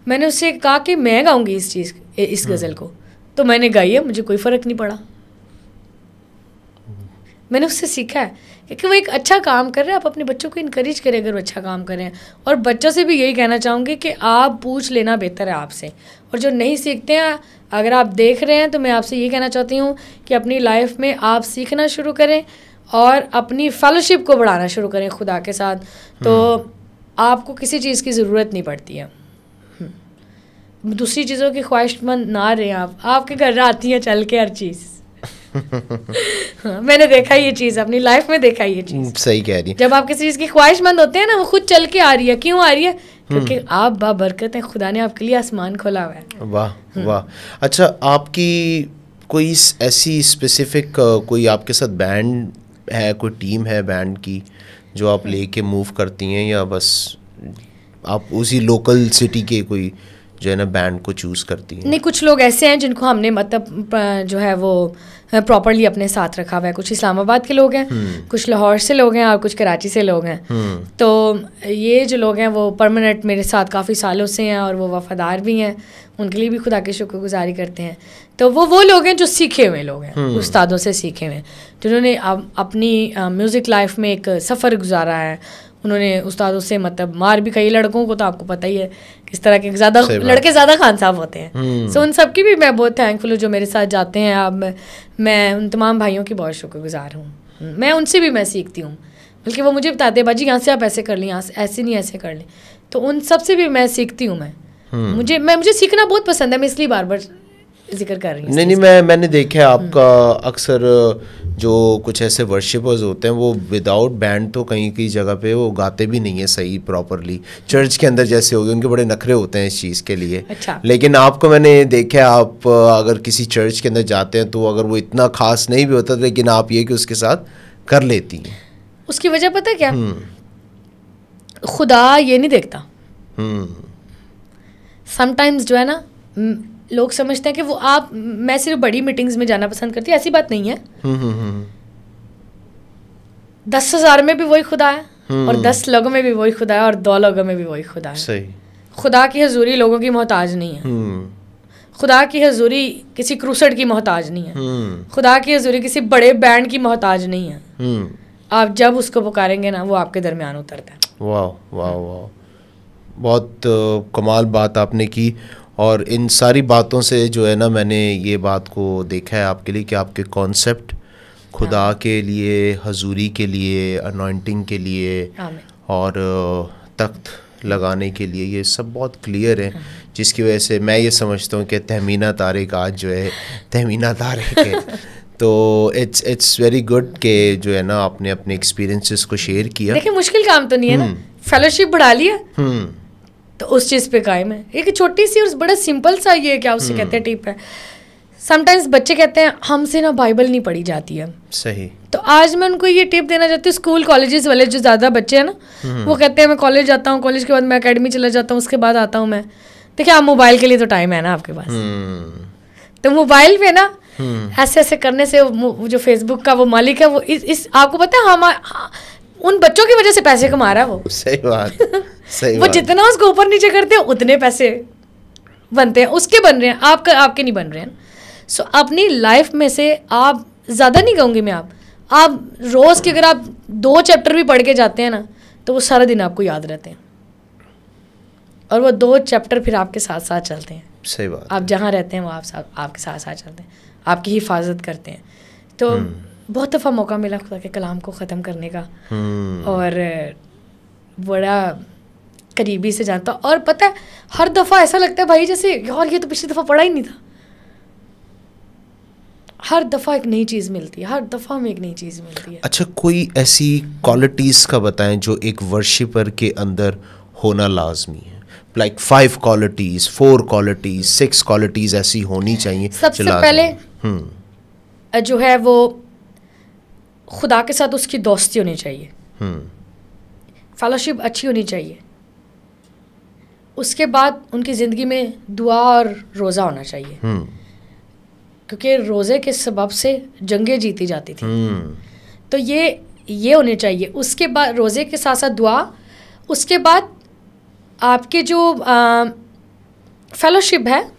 मैंने उससे कहा कि मैं गाऊँगी इस चीज़ इस गज़ल को। तो मैंने गाई है मुझे कोई फ़र्क नहीं पड़ा। मैंने उससे सीखा है क्योंकि वो एक अच्छा काम कर रहे हैं आप अपने बच्चों को इनक्रेज करें अगर वो अच्छा काम करें और बच्चों से भी यही कहना चाहूँगी कि आप पूछ लेना बेहतर है आपसे। और जो नहीं सीखते हैं अगर आप देख रहे हैं तो मैं आपसे ये कहना चाहती हूँ कि अपनी लाइफ में आप सीखना शुरू करें और अपनी फेलोशिप को बढ़ाना शुरू करें खुदा के साथ। तो आपको किसी चीज़ की ज़रूरत नहीं पड़ती है। हम्म। दूसरी चीज़ों की ख्वाहिशमंद ना रहें आप। आपके घर आती है चल के हर चीज़। हाँ, मैंने देखा ये चीज़ अपनी लाइफ में देखा ये चीज़। सही कह रही जब आप किसी चीज़ की ख्वाहिशमंद होते हैं ना वो खुद चल के आ रही है। क्यों आ रही है? क्योंकि आप बाबरकत हैं खुदा ने आपके लिए आसमान खोला हुआ है। वाह वाह। अच्छा आपकी कोई ऐसी स्पेसिफिक कोई आपके साथ बैंड है कोई टीम है बैंड की जो आप लेके मूव करती हैं या बस आप उसी लोकल सिटी के कोई जो है ना बैंड को चूज़ करती हैं। नहीं कुछ लोग ऐसे हैं जिनको हमने मतलब जो है वो प्रॉपरली अपने साथ रखा हुआ है। कुछ इस्लामाबाद के लोग हैं कुछ लाहौर से लोग हैं और कुछ कराची से लोग हैं। हम्म। तो ये जो लोग हैं वो परमानेंट मेरे साथ काफ़ी सालों से हैं और वो वफादार भी हैं। उनके लिए भी खुदा की शुक्रगुजारी करते हैं। तो वो वो लोग हैं जो सीखे हुए लोग हैं उस्तादों से सीखे हुए हैं। जिन्होंने अपनी म्यूज़िक लाइफ में एक सफ़र गुजारा है। उन्होंने उस्तादों से मतलब मार भी कई लड़कों को तो आपको पता ही है किस तरह के ज़्यादा लड़के ज़्यादा खान साहब होते हैं। हम्म। सो उन सब की भी मैं बहुत थैंकफुल हूँ जो मेरे साथ जाते हैं। अब मैं उन तमाम भाइयों की बहुत शुक्रगुजार हूँ। मैं उनसे भी मैं सीखती हूँ। बल्कि वो मुझे बताते हैं बाजी यहाँ से आप ऐसे कर लें यहाँ से ऐसे नहीं ऐसे कर लें। तो उन सबसे भी मैं सीखती हूँ मैं। मुझे मैं मुझे सीखना बहुत पसंद है मैं इसलिए बार बार ज़िक्र कर रही हूँ नहीं नहीं मैं मैंने देखा है आपका अक्सर जो कुछ ऐसे वर्शिपर्स होते हैं वो विदाउट बैंड तो कहीं कहीं जगह पे वो गाते भी नहीं है सही प्रॉपरली चर्च के अंदर जैसे हो गए उनके बड़े नखरे होते हैं इस चीज़ के लिए। अच्छा। लेकिन आपको मैंने देखा है आप अगर किसी चर्च के अंदर जाते हैं तो अगर वो इतना खास नहीं भी होता लेकिन आप ये कि उसके साथ कर लेती हैं। उसकी वजह पता क्या? हम्म। खुदा ये नहीं देखता। हम्म। समटाइम्स जो है ना लोग समझते हैं कि वो आप मैं सिर्फ़ बड़ी मीटिंग्स में जाना पसंद करती ऐसी बात नहीं है। हम्म हम्म, हम्म। दस हज़ार में भी वही खुदा है और दस लोगों में भी वही खुदा है और दो लोगों में भी वही खुदा है। सही। खुदा की हजूरी लोगों की मोहताज नहीं है। खुदा की हजूरी किसी क्रूसड की मोहताज नहीं है। खुदा की हजूरी किसी बड़े बैंड की मोहताज नहीं है। आप जब उसको पुकारेंगे ना वो आपके दरमियान उतरता है। वाह वाह वाह। बहुत कमाल बात आपने की। और इन सारी बातों से जो है ना मैंने ये बात को देखा है आपके लिए कि आपके कॉन्सेप्ट खुदा के लिए हजूरी के लिए अनॉइंटिंग के लिए और तख्त लगाने के लिए ये सब बहुत क्लियर है जिसकी वजह से मैं ये समझता हूँ कि तहमीना तारिक आज जो है तहमीना तारिक है। तो इट्स इट्स वेरी गुड के जो है ना आपने अपने एक्सपीरियंसेस को शेयर किया। देखिए मुश्किल काम तो नहीं है ना। फेलोशिप बढ़ा लिया। हम्म। तो उस चीज़ पे कायम है। एक छोटी सी और बड़ा सिंपल सा ये क्या उसे कहते हैं टिप है। समटाइम्स बच्चे कहते हैं हमसे ना बाइबल नहीं पढ़ी जाती है। सही। तो आज मैं उनको ये टिप देना चाहती हूँ स्कूल कॉलेजेस वाले जो ज़्यादा बच्चे हैं ना वो कहते हैं मैं कॉलेज जाता हूँ कॉलेज के बाद मैं अकेडमी चला जाता हूँ उसके बाद आता हूँ मैं। देखिए आप मोबाइल के लिए तो टाइम है ना आपके पास। हम्म। तो मोबाइल पे ना ऐसे ऐसे करने से जो फेसबुक का वो मालिक है वो इस, इस आपको पता है हम हाँ, उन बच्चों की वजह से पैसे कमा रहा है। वो सही बात सही वो जितना उसको ऊपर नीचे करते हैं उतने पैसे बनते हैं। उसके बन रहे हैं आपका आपके नहीं बन रहे हैं। सो so, अपनी लाइफ में से आप ज़्यादा नहीं कहूँगी मैं आप आप रोज़ के अगर आप दो चैप्टर भी पढ़ के जाते हैं ना तो वो सारा दिन आपको याद रहते हैं। और वो दो चैप्टर फिर आपके साथ साथ चलते हैं। सही बात आप जहाँ रहते हैं वो आप साथ आपके साथ साथ चलते हैं। आपकी हिफाजत करते हैं। तो बहुत दफ़ा मौका मिला खुदा के कलाम को ख़त्म करने का। हम्म। और बड़ा करीबी से जानता और पता है हर दफ़ा ऐसा लगता है भाई जैसे यार ये तो पिछली दफ़ा पढ़ा ही नहीं था। हर दफ़ा एक नई चीज़ मिलती है हर दफ़ा में एक नई चीज़ मिलती है। अच्छा कोई ऐसी क्वालिटीज़ का बताएँ जो एक वर्शिपर के अंदर होना लाजमी है? Like five qualities four qualities six qualities ऐसी होनी चाहिए सबसे पहले हम्म। जो है वो खुदा के साथ उसकी दोस्ती होनी चाहिए। हम्म। फेलोशिप अच्छी होनी चाहिए। उसके बाद उनकी ज़िंदगी में दुआ और रोज़ा होना चाहिए। हम्म। क्योंकि रोज़े के सबब से जंगें जीती जाती थी। हम्म। तो ये ये होने चाहिए। उसके बाद रोज़े के साथ साथ दुआ। उसके बाद आपके जो फेलोशिप है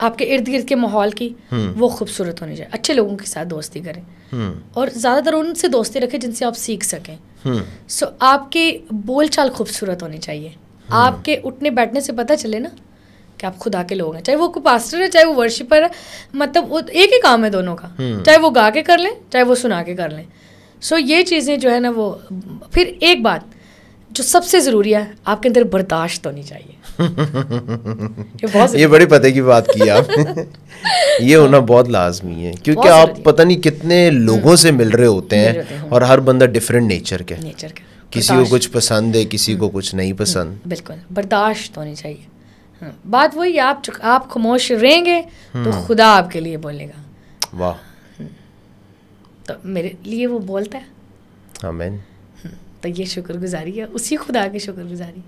आपके इर्द गिर्द के माहौल की वो खूबसूरत होनी चाहिए। अच्छे लोगों के साथ दोस्ती करें। हम्म और ज़्यादातर उनसे दोस्ती रखें जिनसे आप सीख सकें। हम्म। सो आपकी बोलचाल खूबसूरत होनी चाहिए। आपके उठने बैठने से पता चले ना कि आप खुदा के लोग हैं। चाहे वो कोई पास्टर है चाहे वो वर्शिपर है मतलब वो एक ही काम है दोनों का। चाहे वो गा के कर लें चाहे वो सुना के कर लें। सो ये चीज़ें जो है ना वो फिर एक बात जो सबसे ज़रूरी है आपके अंदर बर्दाश्त होनी चाहिए। ये बहुत ये बड़े पते की बात की आपने ये होना बहुत लाजमी है क्योंकि आप पता नहीं कितने लोगों से मिल रहे होते हैं हैं। और हर बंदा डिफरेंट नेचर के। नेचर का। किसी को कुछ पसंद है किसी को कुछ नहीं पसंद। बिल्कुल। बर्दाश्त होनी चाहिए। हाँ, बात वही आप आप खामोश रहेंगे तो खुदा आपके लिए बोलेगा। वाह। तो मेरे लिए वो बोलता है। आमीन। तो ये शुक्रगुजारी है। उसी खुदा की शुक्रगुजारी।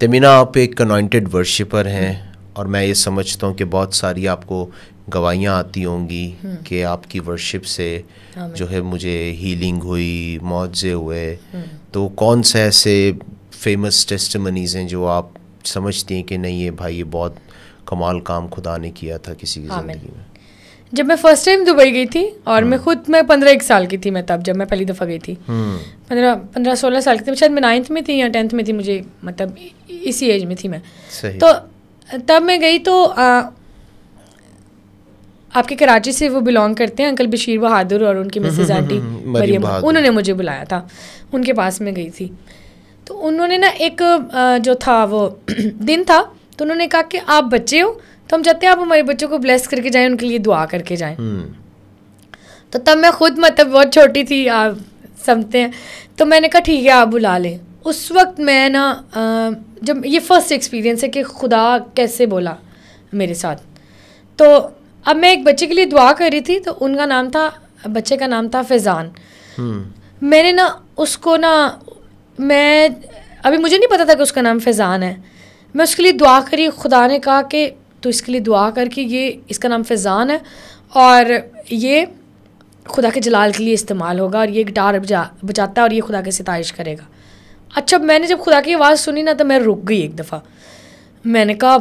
तमीना आप एक अनॉइंटेड वर्शिपर हैं और मैं ये समझता हूँ कि बहुत सारी आपको गवाहियाँ आती होंगी कि आपकी वर्शिप से जो है मुझे हीलिंग हुई मुआवजे हुए। तो कौन से ऐसे फ़ेमस टेस्टमनीज हैं जो आप समझती हैं कि नहीं ये भाई ये बहुत कमाल काम खुदा ने किया था किसी की ज़िंदगी में? जब मैं फ़र्स्ट टाइम दुबई गई थी और मैं खुद मैं पंद्रह एक साल की थी मैं तब जब मैं पहली दफ़ा गई थी। हम्म। पंद्रह पंद्रह सोलह साल की थी शायद मैं नाइन्थ में थी या टेंथ में थी मुझे मतलब इसी एज में थी मैं। सही। तो तब मैं गई तो आ, आपके कराची से वो बिलोंग करते हैं अंकल बशीर बहादुर और उनकी मिसेज आंटी मरियम मरियम उन्होंने मुझे बुलाया था उनके पास में गई थी। तो उन्होंने ना एक जो था वो दिन था तो उन्होंने कहा कि आप बच्चे हो तो हम चाहते हैं आप हमारे बच्चों को ब्लेस करके जाएँ उनके लिए दुआ करके जाएँ। हम्म। तो तब मैं खुद मतलब बहुत छोटी थी आप समझते हैं। तो मैंने कहा ठीक है आप बुला लें। उस वक्त मैं ना जब ये फ़र्स्ट एक्सपीरियंस है कि खुदा कैसे बोला मेरे साथ। तो अब मैं एक बच्चे के लिए दुआ कर रही थी तो उनका नाम था बच्चे का नाम था फैज़ान। हम्म। मैंने ना उसको ना मैं अभी मुझे नहीं पता था कि उसका नाम फैज़ान है। मैं उसके लिए दुआ करी खुदा ने कहा कि तू इसके लिए दुआ करके ये इसका नाम फैज़ान है और ये खुदा के जलाल के लिए इस्तेमाल होगा और ये गिटार बजा बजाता है और ये खुदा की सिताइश करेगा। अच्छा मैंने जब खुदा की आवाज़ सुनी ना तो मैं रुक गई एक दफ़ा। मैंने कहा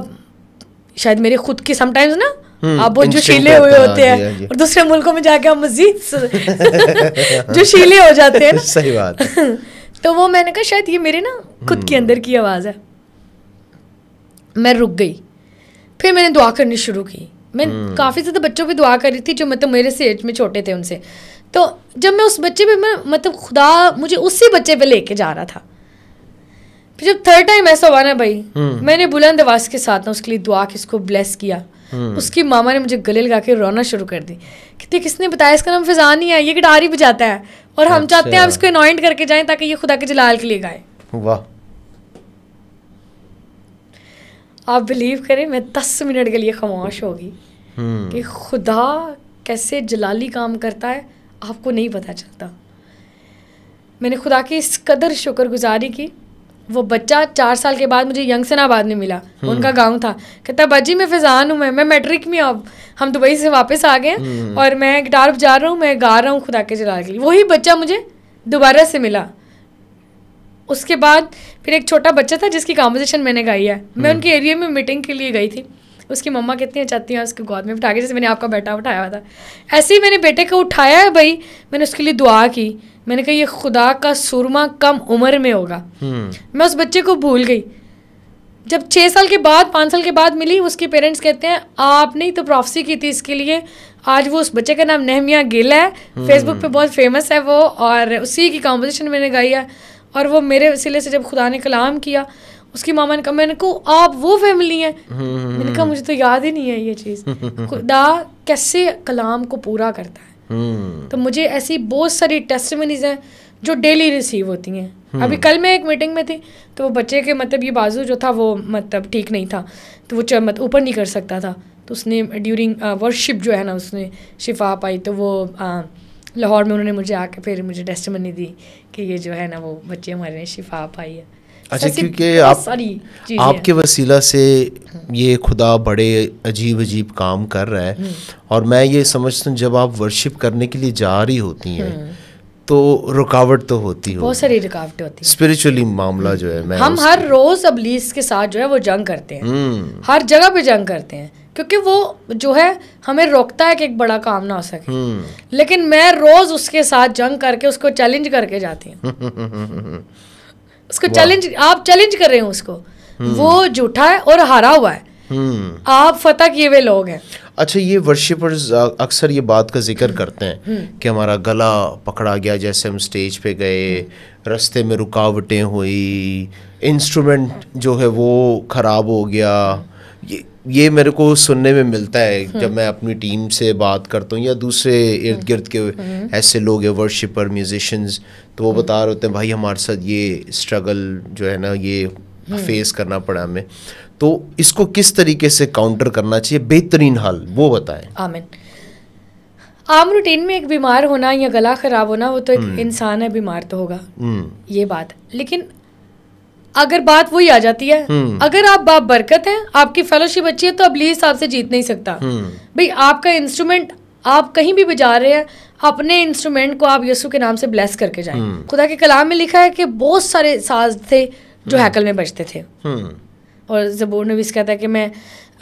शायद मेरे खुद के समटाइम्स ना हम्म, आप बहुत instinct जोशीले हुए होते हाँ जी, हाँ हैं और दूसरे मुल्कों में जाके हम मजीद स- जोशीले हो जाते हैं। ना सही बात तो वो मैंने कहा शायद ये मेरे ना खुद के अंदर की आवाज़ है। मैं रुक गई। फिर मैंने दुआ करनी शुरू की। मैं hmm. काफ़ी ज़्यादा बच्चों पे दुआ कर रही थी जो मतलब मेरे से एज में छोटे थे उनसे। तो जब मैं उस बच्चे पे मैं मतलब खुदा मुझे उसी बच्चे पे लेके जा रहा था। फिर जब थर्ड टाइम ऐसा हुआ ना भाई हम्म। मैंने बुलंद आवाज़ के साथ ना उसके लिए दुआ की उसको ब्लेस किया। हम्म। उसकी मामा ने मुझे गले लगा के रोना शुरू कर दी। कहती किसने बताया इसका नाम फिजान ही है? ये गिटार ही बजाता है। और हम चाहते हैं आप अच्छा। इसको अनॉइंट करके जाएँ ताकि ये खुदा के जलाल के लिए गाए। वाह। आप बिलीव करें मैं दस मिनट के लिए खामोश होगी हम्म। कि खुदा कैसे जलाली काम करता है आपको नहीं पता चलता। मैंने खुदा की इस कदर शुक्रगुजारी की। वो बच्चा चार साल के बाद मुझे यंगसनाबाद में मिला। उनका गाँव था। कहता बाजी मैं फिजान हूँ मैं मैं मैट्रिक में अब हम दुबई से वापस आ गए और मैं गिटार बजा रहा हूँ मैं गा रहा हूँ खुदा के जलाल के लिए। वही बच्चा मुझे दोबारा से मिला। उसके बाद फिर एक छोटा बच्चा था जिसकी कॉम्पोजिशन मैंने गाई है। मैं उनके एरिया में मीटिंग के लिए गई थी। उसकी मम्मा कितनी हैं चाहती हैं उसके गोद में बिठा के जैसे मैंने आपका बेटा उठाया हुआ था। ऐसे ही मैंने बेटे को उठाया है भाई। मैंने उसके लिए दुआ की। मैंने कहा ये खुदा का सुरमा कम उम्र में होगा। हम्म। मैं उस बच्चे को भूल गई। जब छः साल के बाद पाँच साल के बाद मिली उसके पेरेंट्स कहते हैं आपने ही तो प्रॉफसी की थी इसके लिए। आज वो उस बच्चे का नाम नहमिया गिल है। फेसबुक पे बहुत फ़ेमस है वो और उसी की कॉम्पोजिशन मैंने गाई है। और वो मेरे वसीले से जब खुदा ने कलाम किया उसकी मामा ने कहा मैंने को आप वो फैमिली हैं? मैंने कहा मुझे तो याद ही नहीं है ये चीज़। खुदा कैसे कलाम को पूरा करता है? हम्म। तो मुझे ऐसी बहुत सारी टेस्टमनीज हैं जो डेली रिसीव होती हैं। अभी कल मैं एक मीटिंग में थी तो वो बच्चे के मतलब ये बाजू जो था वो मतलब ठीक नहीं था तो वो मत ऊपर नहीं कर सकता था। तो उसने ड्यूरिंग वर्शिप जो है ना उसने शिफा पाई तो वो लाहौर में उन्होंने मुझे आके फिर मुझे टेस्टमनी दी कि ये जो है ना वो बच्चे हमारे ने शिफा पाई है। अच्छा क्योंकि आप सारी आपके वसीला से ये खुदा बड़े अजीब अजीब काम कर रहा है। और मैं ये समझता हूँ जब आप वर्शिप करने के लिए जा रही होती हैं तो रुकावट तो होती हो बहुत सारी रुकावटें होती हैं। स्पिरिचुअली मामला जो है मैं हम हर रोज अबलीस के साथ जो है वो जंग करते हैं। हम्म। हर जगह पे जंग करते हैं। क्योंकि वो जो है हमें रोकता है कि एक बड़ा काम ना हो सके। हम्म। लेकिन मैं रोज उसके साथ जंग करके उसको चैलेंज करके जाती हूँ। उसको चैलेंज आप चैलेंज कर रहे हो उसको। वो झूठा है और हारा हुआ है। हम्म। आप फतह किए हुए लोग हैं। अच्छा ये वर्शिपर्स अक्सर ये बात का ज़िक्र करते हैं कि हमारा गला पकड़ा गया जैसे हम स्टेज पे गए रास्ते में रुकावटें हुई इंस्ट्रूमेंट जो है वो ख़राब हो गया ये ये मेरे को सुनने में मिलता है जब मैं अपनी टीम से बात करता हूँ या दूसरे इर्द गिर्द के ऐसे लोग हैं वर्शिपर म्यूजिशंस तो वो बता रहे होते हैं भाई हमारे साथ ये स्ट्रगल जो है ना ये फेस करना पड़ा हमें। तो इसको किस तरीके से काउंटर करना चाहिए? बेहतरीन हाल वो बताएँ। आमिन। आम रूटीन में एक बीमार होना या गला खराब होना वो तो एक इंसान है बीमार तो होगा। हम्म। ये बात। लेकिन अगर बात वही आ जाती है हम्म। अगर आप बाप बरकत हैं आपकी फेलोशिप अच्छी है तो अब लीज आपसे जीत नहीं सकता। हम्म। भाई आपका इंस्ट्रूमेंट आप कहीं भी बजा रहे हैं अपने इंस्ट्रूमेंट को आप यीशु के नाम से ब्लेस करके जाएँ। हम्म। खुदा के कलाम में लिखा है कि बहुत सारे साज थे जो हैकल में बजते थे। और जबूर ने भी इसका कहता है कि मैं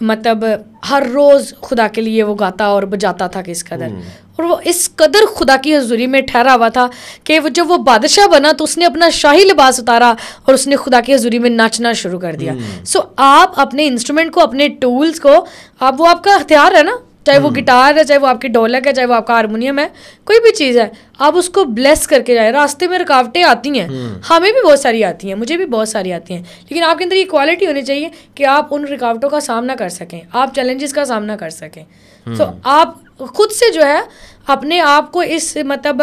मतलब हर रोज़ खुदा के लिए वो गाता और बजाता था किस कदर। और वो इस कदर खुदा की हजूरी में ठहरा हुआ था कि वो जब वो बादशाह बना तो उसने अपना शाही लिबास उतारा और उसने खुदा की हजूरी में नाचना शुरू कर दिया। सो so, आप अपने इंस्ट्रूमेंट को अपने टूल्स को आप वो आपका हथियार है ना? चाहे वो गिटार है चाहे वो आपकी ढोलक है चाहे वो आपका हारमोनियम है कोई भी चीज़ है आप उसको ब्लेस करके जाए। रास्ते में रुकावटें आती हैं। हमें भी बहुत सारी आती हैं मुझे भी बहुत सारी आती हैं। लेकिन आपके अंदर ये क्वालिटी होनी चाहिए कि आप उन रुकावटों का सामना कर सकें आप चैलेंजेस का सामना कर सकें। तो आप खुद से जो है अपने आप को इस मतलब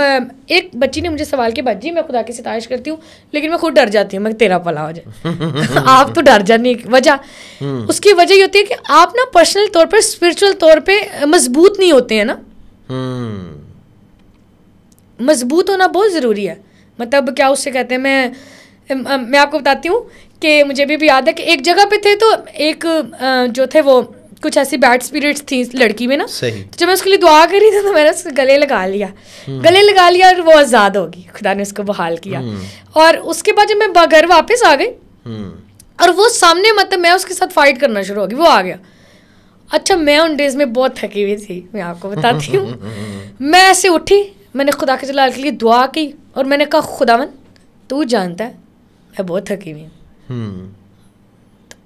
एक बच्ची ने मुझे सवाल किया बाजी मैं खुदा की सितारिश करती हूँ लेकिन मैं खुद डर जाती हूँ मैं तेरा भला हो जाए। आप तो डर जाने की वजह। उसकी वजह ये होती है कि आप ना पर्सनल तौर पर स्पिरिचुअल तौर पर मज़बूत नहीं होते हैं ना। हम्म। मज़बूत होना बहुत ज़रूरी है। मतलब क्या उससे कहते हैं मैं मैं आपको बताती हूँ कि मुझे भी, भी याद है कि एक जगह पे थे तो एक जो थे वो कुछ ऐसी बैड स्पिरिट्स थी लड़की में ना सही। तो जब मैं उसके लिए दुआ करी थी तो मैंने उसके गले लगा लिया। गले लगा लिया और वो आज़ाद होगी खुदा ने उसको बहाल किया। और उसके बाद जब मैं घर वापस आ गई हम्म। और वो सामने मतलब मैं उसके साथ फाइट करना शुरू हो गई वो आ गया। अच्छा मैं उन डेज़ में बहुत थकी हुई थी मैं आपको बताती हूँ। मैं ऐसे उठी मैंने खुदा के जलाल के लिए दुआ की और मैंने कहा खुदावन तू जानता है मैं बहुत थकी हुई हूँ। हम्म।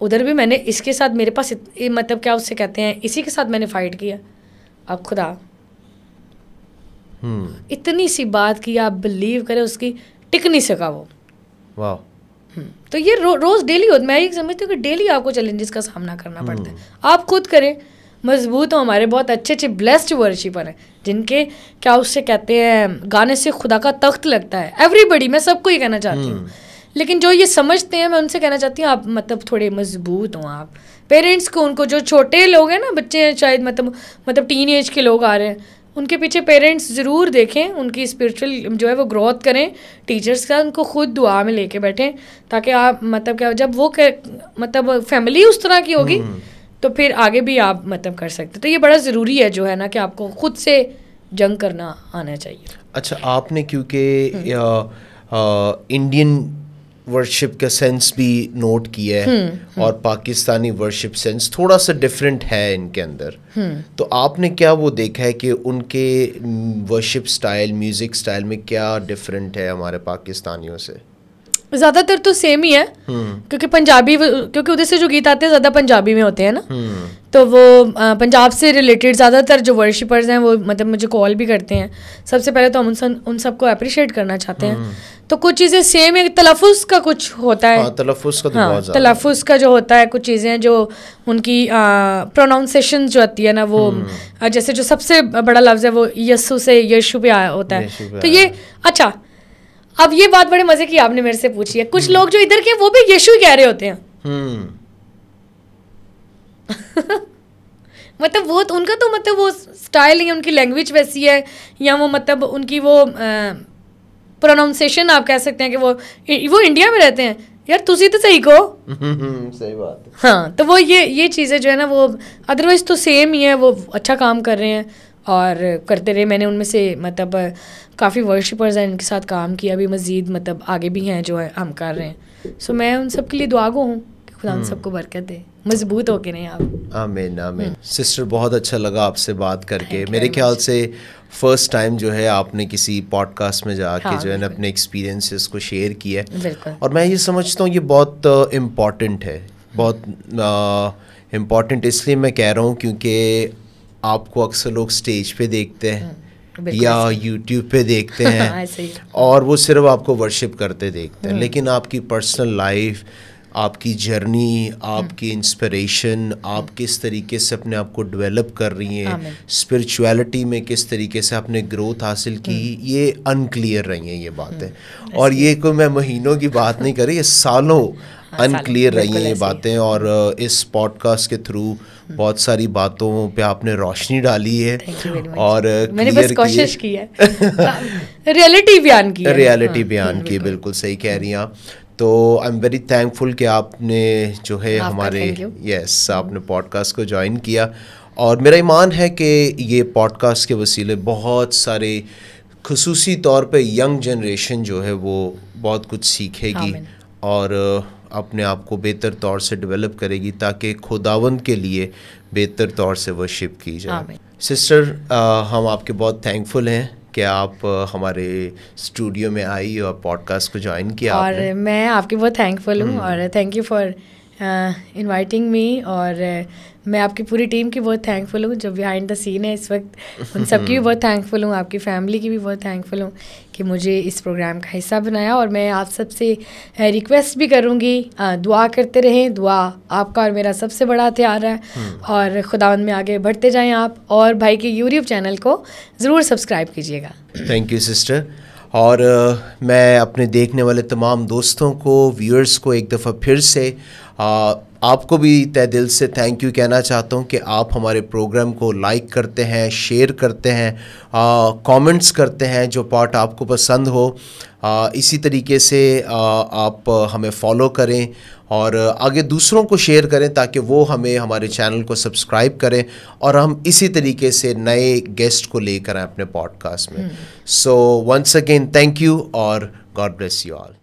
उधर भी मैंने इसके साथ मेरे पास मतलब क्या उससे कहते हैं इसी के साथ मैंने फाइट किया। अब खुदा। हम्म। इतनी सी बात की आप बिलीव करें उसकी टिक नहीं सका वो। वाह तो ये रो, रोज डेली होता मैं ये समझती हूँ कि डेली आपको चैलेंजेस का सामना करना पड़ता है। आप खुद करें। मज़बूत हो हमारे बहुत अच्छे अच्छे ब्लेस्ड वर्शिपर हैं जिनके क्या उससे कहते हैं गाने से खुदा का तख्त लगता है। एवरीबडी मैं सबको ये कहना चाहती हूँ। लेकिन जो ये समझते हैं मैं उनसे कहना चाहती हूँ आप मतलब थोड़े मज़बूत हों आप। पेरेंट्स को उनको जो छोटे लोग हैं ना बच्चे हैं शायद मतलब मतलब टीन एज के लोग आ रहे हैं उनके पीछे पेरेंट्स ज़रूर देखें उनकी स्पिरिचुअल जो है वो ग्रोथ करें टीचर्स का उनको खुद दुआ में लेके बैठें ताकि आप मतलब क्या जब वो कर, मतलब फैमिली उस तरह की होगी तो फिर आगे भी आप मतलब कर सकते तो ये बड़ा ज़रूरी है जो है ना कि आपको खुद से जंग करना आना चाहिए। अच्छा आपने क्योंकि इंडियन वर्शिप का सेंस भी नोट किया है और पाकिस्तानी वर्शिप सेंस थोड़ा सा डिफरेंट है इनके अंदर तो आपने क्या वो देखा है कि उनके वर्शिप स्टाइल म्यूज़िक स्टाइल में क्या डिफरेंट है हमारे पाकिस्तानियों से ज़्यादातर तो सेम ही है क्योंकि पंजाबी क्योंकि उधर से जो गीत आते हैं ज़्यादा पंजाबी में होते हैं ना। तो वो पंजाब से रिलेटेड ज़्यादातर जो वर्शिपर्स हैं वो मतलब मुझे कॉल भी करते हैं। सबसे पहले तो हम उन उन सबको अप्रिशिएट करना चाहते हैं। तो कुछ चीज़ें सेम है तलफ़ुज़ का कुछ होता है। हाँ तलफ़ुज़ का तो हाँ तलफ़ुज़ का जो होता है कुछ चीज़ें जो उनकी प्रोनाउंसिएशन जो आती है ना वो जैसे जो सबसे बड़ा लफ्ज़ है वो यस्सु से यशु पे आया होता है। तो ये अच्छा अब ये बात बड़े मज़े की आपने मेरे से पूछी है। कुछ लोग जो इधर के वो भी यशु कह रहे होते हैं। हम्म। मतलब वो तो उनका तो मतलब वो स्टाइल ही उनकी लैंग्वेज वैसी है या वो मतलब उनकी वो प्रोनाउंसिएशन आप कह सकते हैं कि वो वो इंडिया में रहते हैं। यार तुसी तो सही को सही बात है। हाँ तो वो ये ये चीज़ें जो है ना वो अदरवाइज़ तो सेम ही है वो अच्छा काम कर रहे हैं। और करते रहे। मैंने उनमें से मतलब काफ़ी वर्शिपर्स हैं इनके साथ काम किया भी मज़ीद मतलब आगे भी हैं जो है हम कर रहे हैं। सो मैं उन सब के लिए दुआ गो हूँ कि खुदा उन सबको बरकत दे। मज़बूत होके रहें आप। आमीन आमीन। सिस्टर बहुत अच्छा लगा आपसे बात करके। मेरे ख्याल से फ़र्स्ट टाइम जो है आपने किसी पॉडकास्ट में जाके हाँ, जो है ना अपने एक्सपीरियंसेस को शेयर किया है। और मैं ये समझता हूँ ये बहुत इंपॉर्टेंट है। बहुत इंपॉर्टेंट इसलिए मैं कह रहा हूँ क्योंकि आपको अक्सर लोग स्टेज पे देखते हैं या यूट्यूब पे देखते हाँ, हैं और वो सिर्फ़ आपको वर्शिप करते देखते हैं। लेकिन आपकी पर्सनल लाइफ आपकी जर्नी आपकी इंस्पिरेशन आप किस तरीके से अपने आप को डेवलप कर रही हैं। स्पिरिचुअलिटी में किस तरीके से आपने ग्रोथ हासिल की ये अनक्लियर रही हैं ये बातें। और ये कोई मैं महीनों की बात नहीं कर रही ये सालों, अनक्लियर रही हैं ये बातें और इस पॉडकास्ट के थ्रू बहुत सारी बातों पे आपने रोशनी डाली है. और मैंने बस कोशिश की है। रियलिटी बयान की रियलिटी हाँ, बयान की बिल्कुल सही कह रही हैं आप। तो आई एम वेरी थैंकफुल कि आपने जो है हमारे यस आपने पॉडकास्ट को ज्वाइन किया। और मेरा ईमान है कि ये पॉडकास्ट के वसीले बहुत सारे खसूसी तौर पे यंग जनरेशन जो है वो बहुत कुछ सीखेगी। और अपने आप को बेहतर तौर से डेवलप करेगी ताकि खुदावंद के लिए बेहतर तौर से वर्शिप की जाए। सिस्टर हम आपके बहुत थैंकफुल हैं कि आप हमारे स्टूडियो में आई और पॉडकास्ट को ज्वाइन किया और आपने। मैं आपकी बहुत थैंकफुल हूँ और thank you for inviting me और uh, मैं आपकी पूरी टीम की बहुत थैंकफुल हूँ। जो बिहाइंड द सीन है इस वक्त उन सब की भी बहुत थैंकफुल हूँ। आपकी फैमिली की भी बहुत थैंकफुल हूँ कि मुझे इस प्रोग्राम का हिस्सा बनाया और मैं आप सबसे रिक्वेस्ट भी करूँगी। दुआ करते रहें। दुआ आपका और मेरा सबसे बड़ा हथियार है। और खुदावंद में आगे बढ़ते जाएँ आप। और भाई के यूट्यूब चैनल को ज़रूर सब्सक्राइब कीजिएगा। थैंक यू सिस्टर और मैं अपने देखने वाले तमाम दोस्तों को व्यूअर्स को एक दफ़ा फिर से आपको भी तय दिल से थैंक यू कहना चाहता हूँ कि आप हमारे प्रोग्राम को लाइक करते हैं शेयर करते हैं कमेंट्स करते हैं जो पार्ट आपको पसंद हो। आ, इसी तरीके से आ, आप हमें फॉलो करें और आगे दूसरों को शेयर करें ताकि वो हमें हमारे चैनल को सब्सक्राइब करें और हम इसी तरीके से नए गेस्ट को लेकर आए अपने पॉडकास्ट में। So once again thank you और गॉड ब्लेस यू ऑल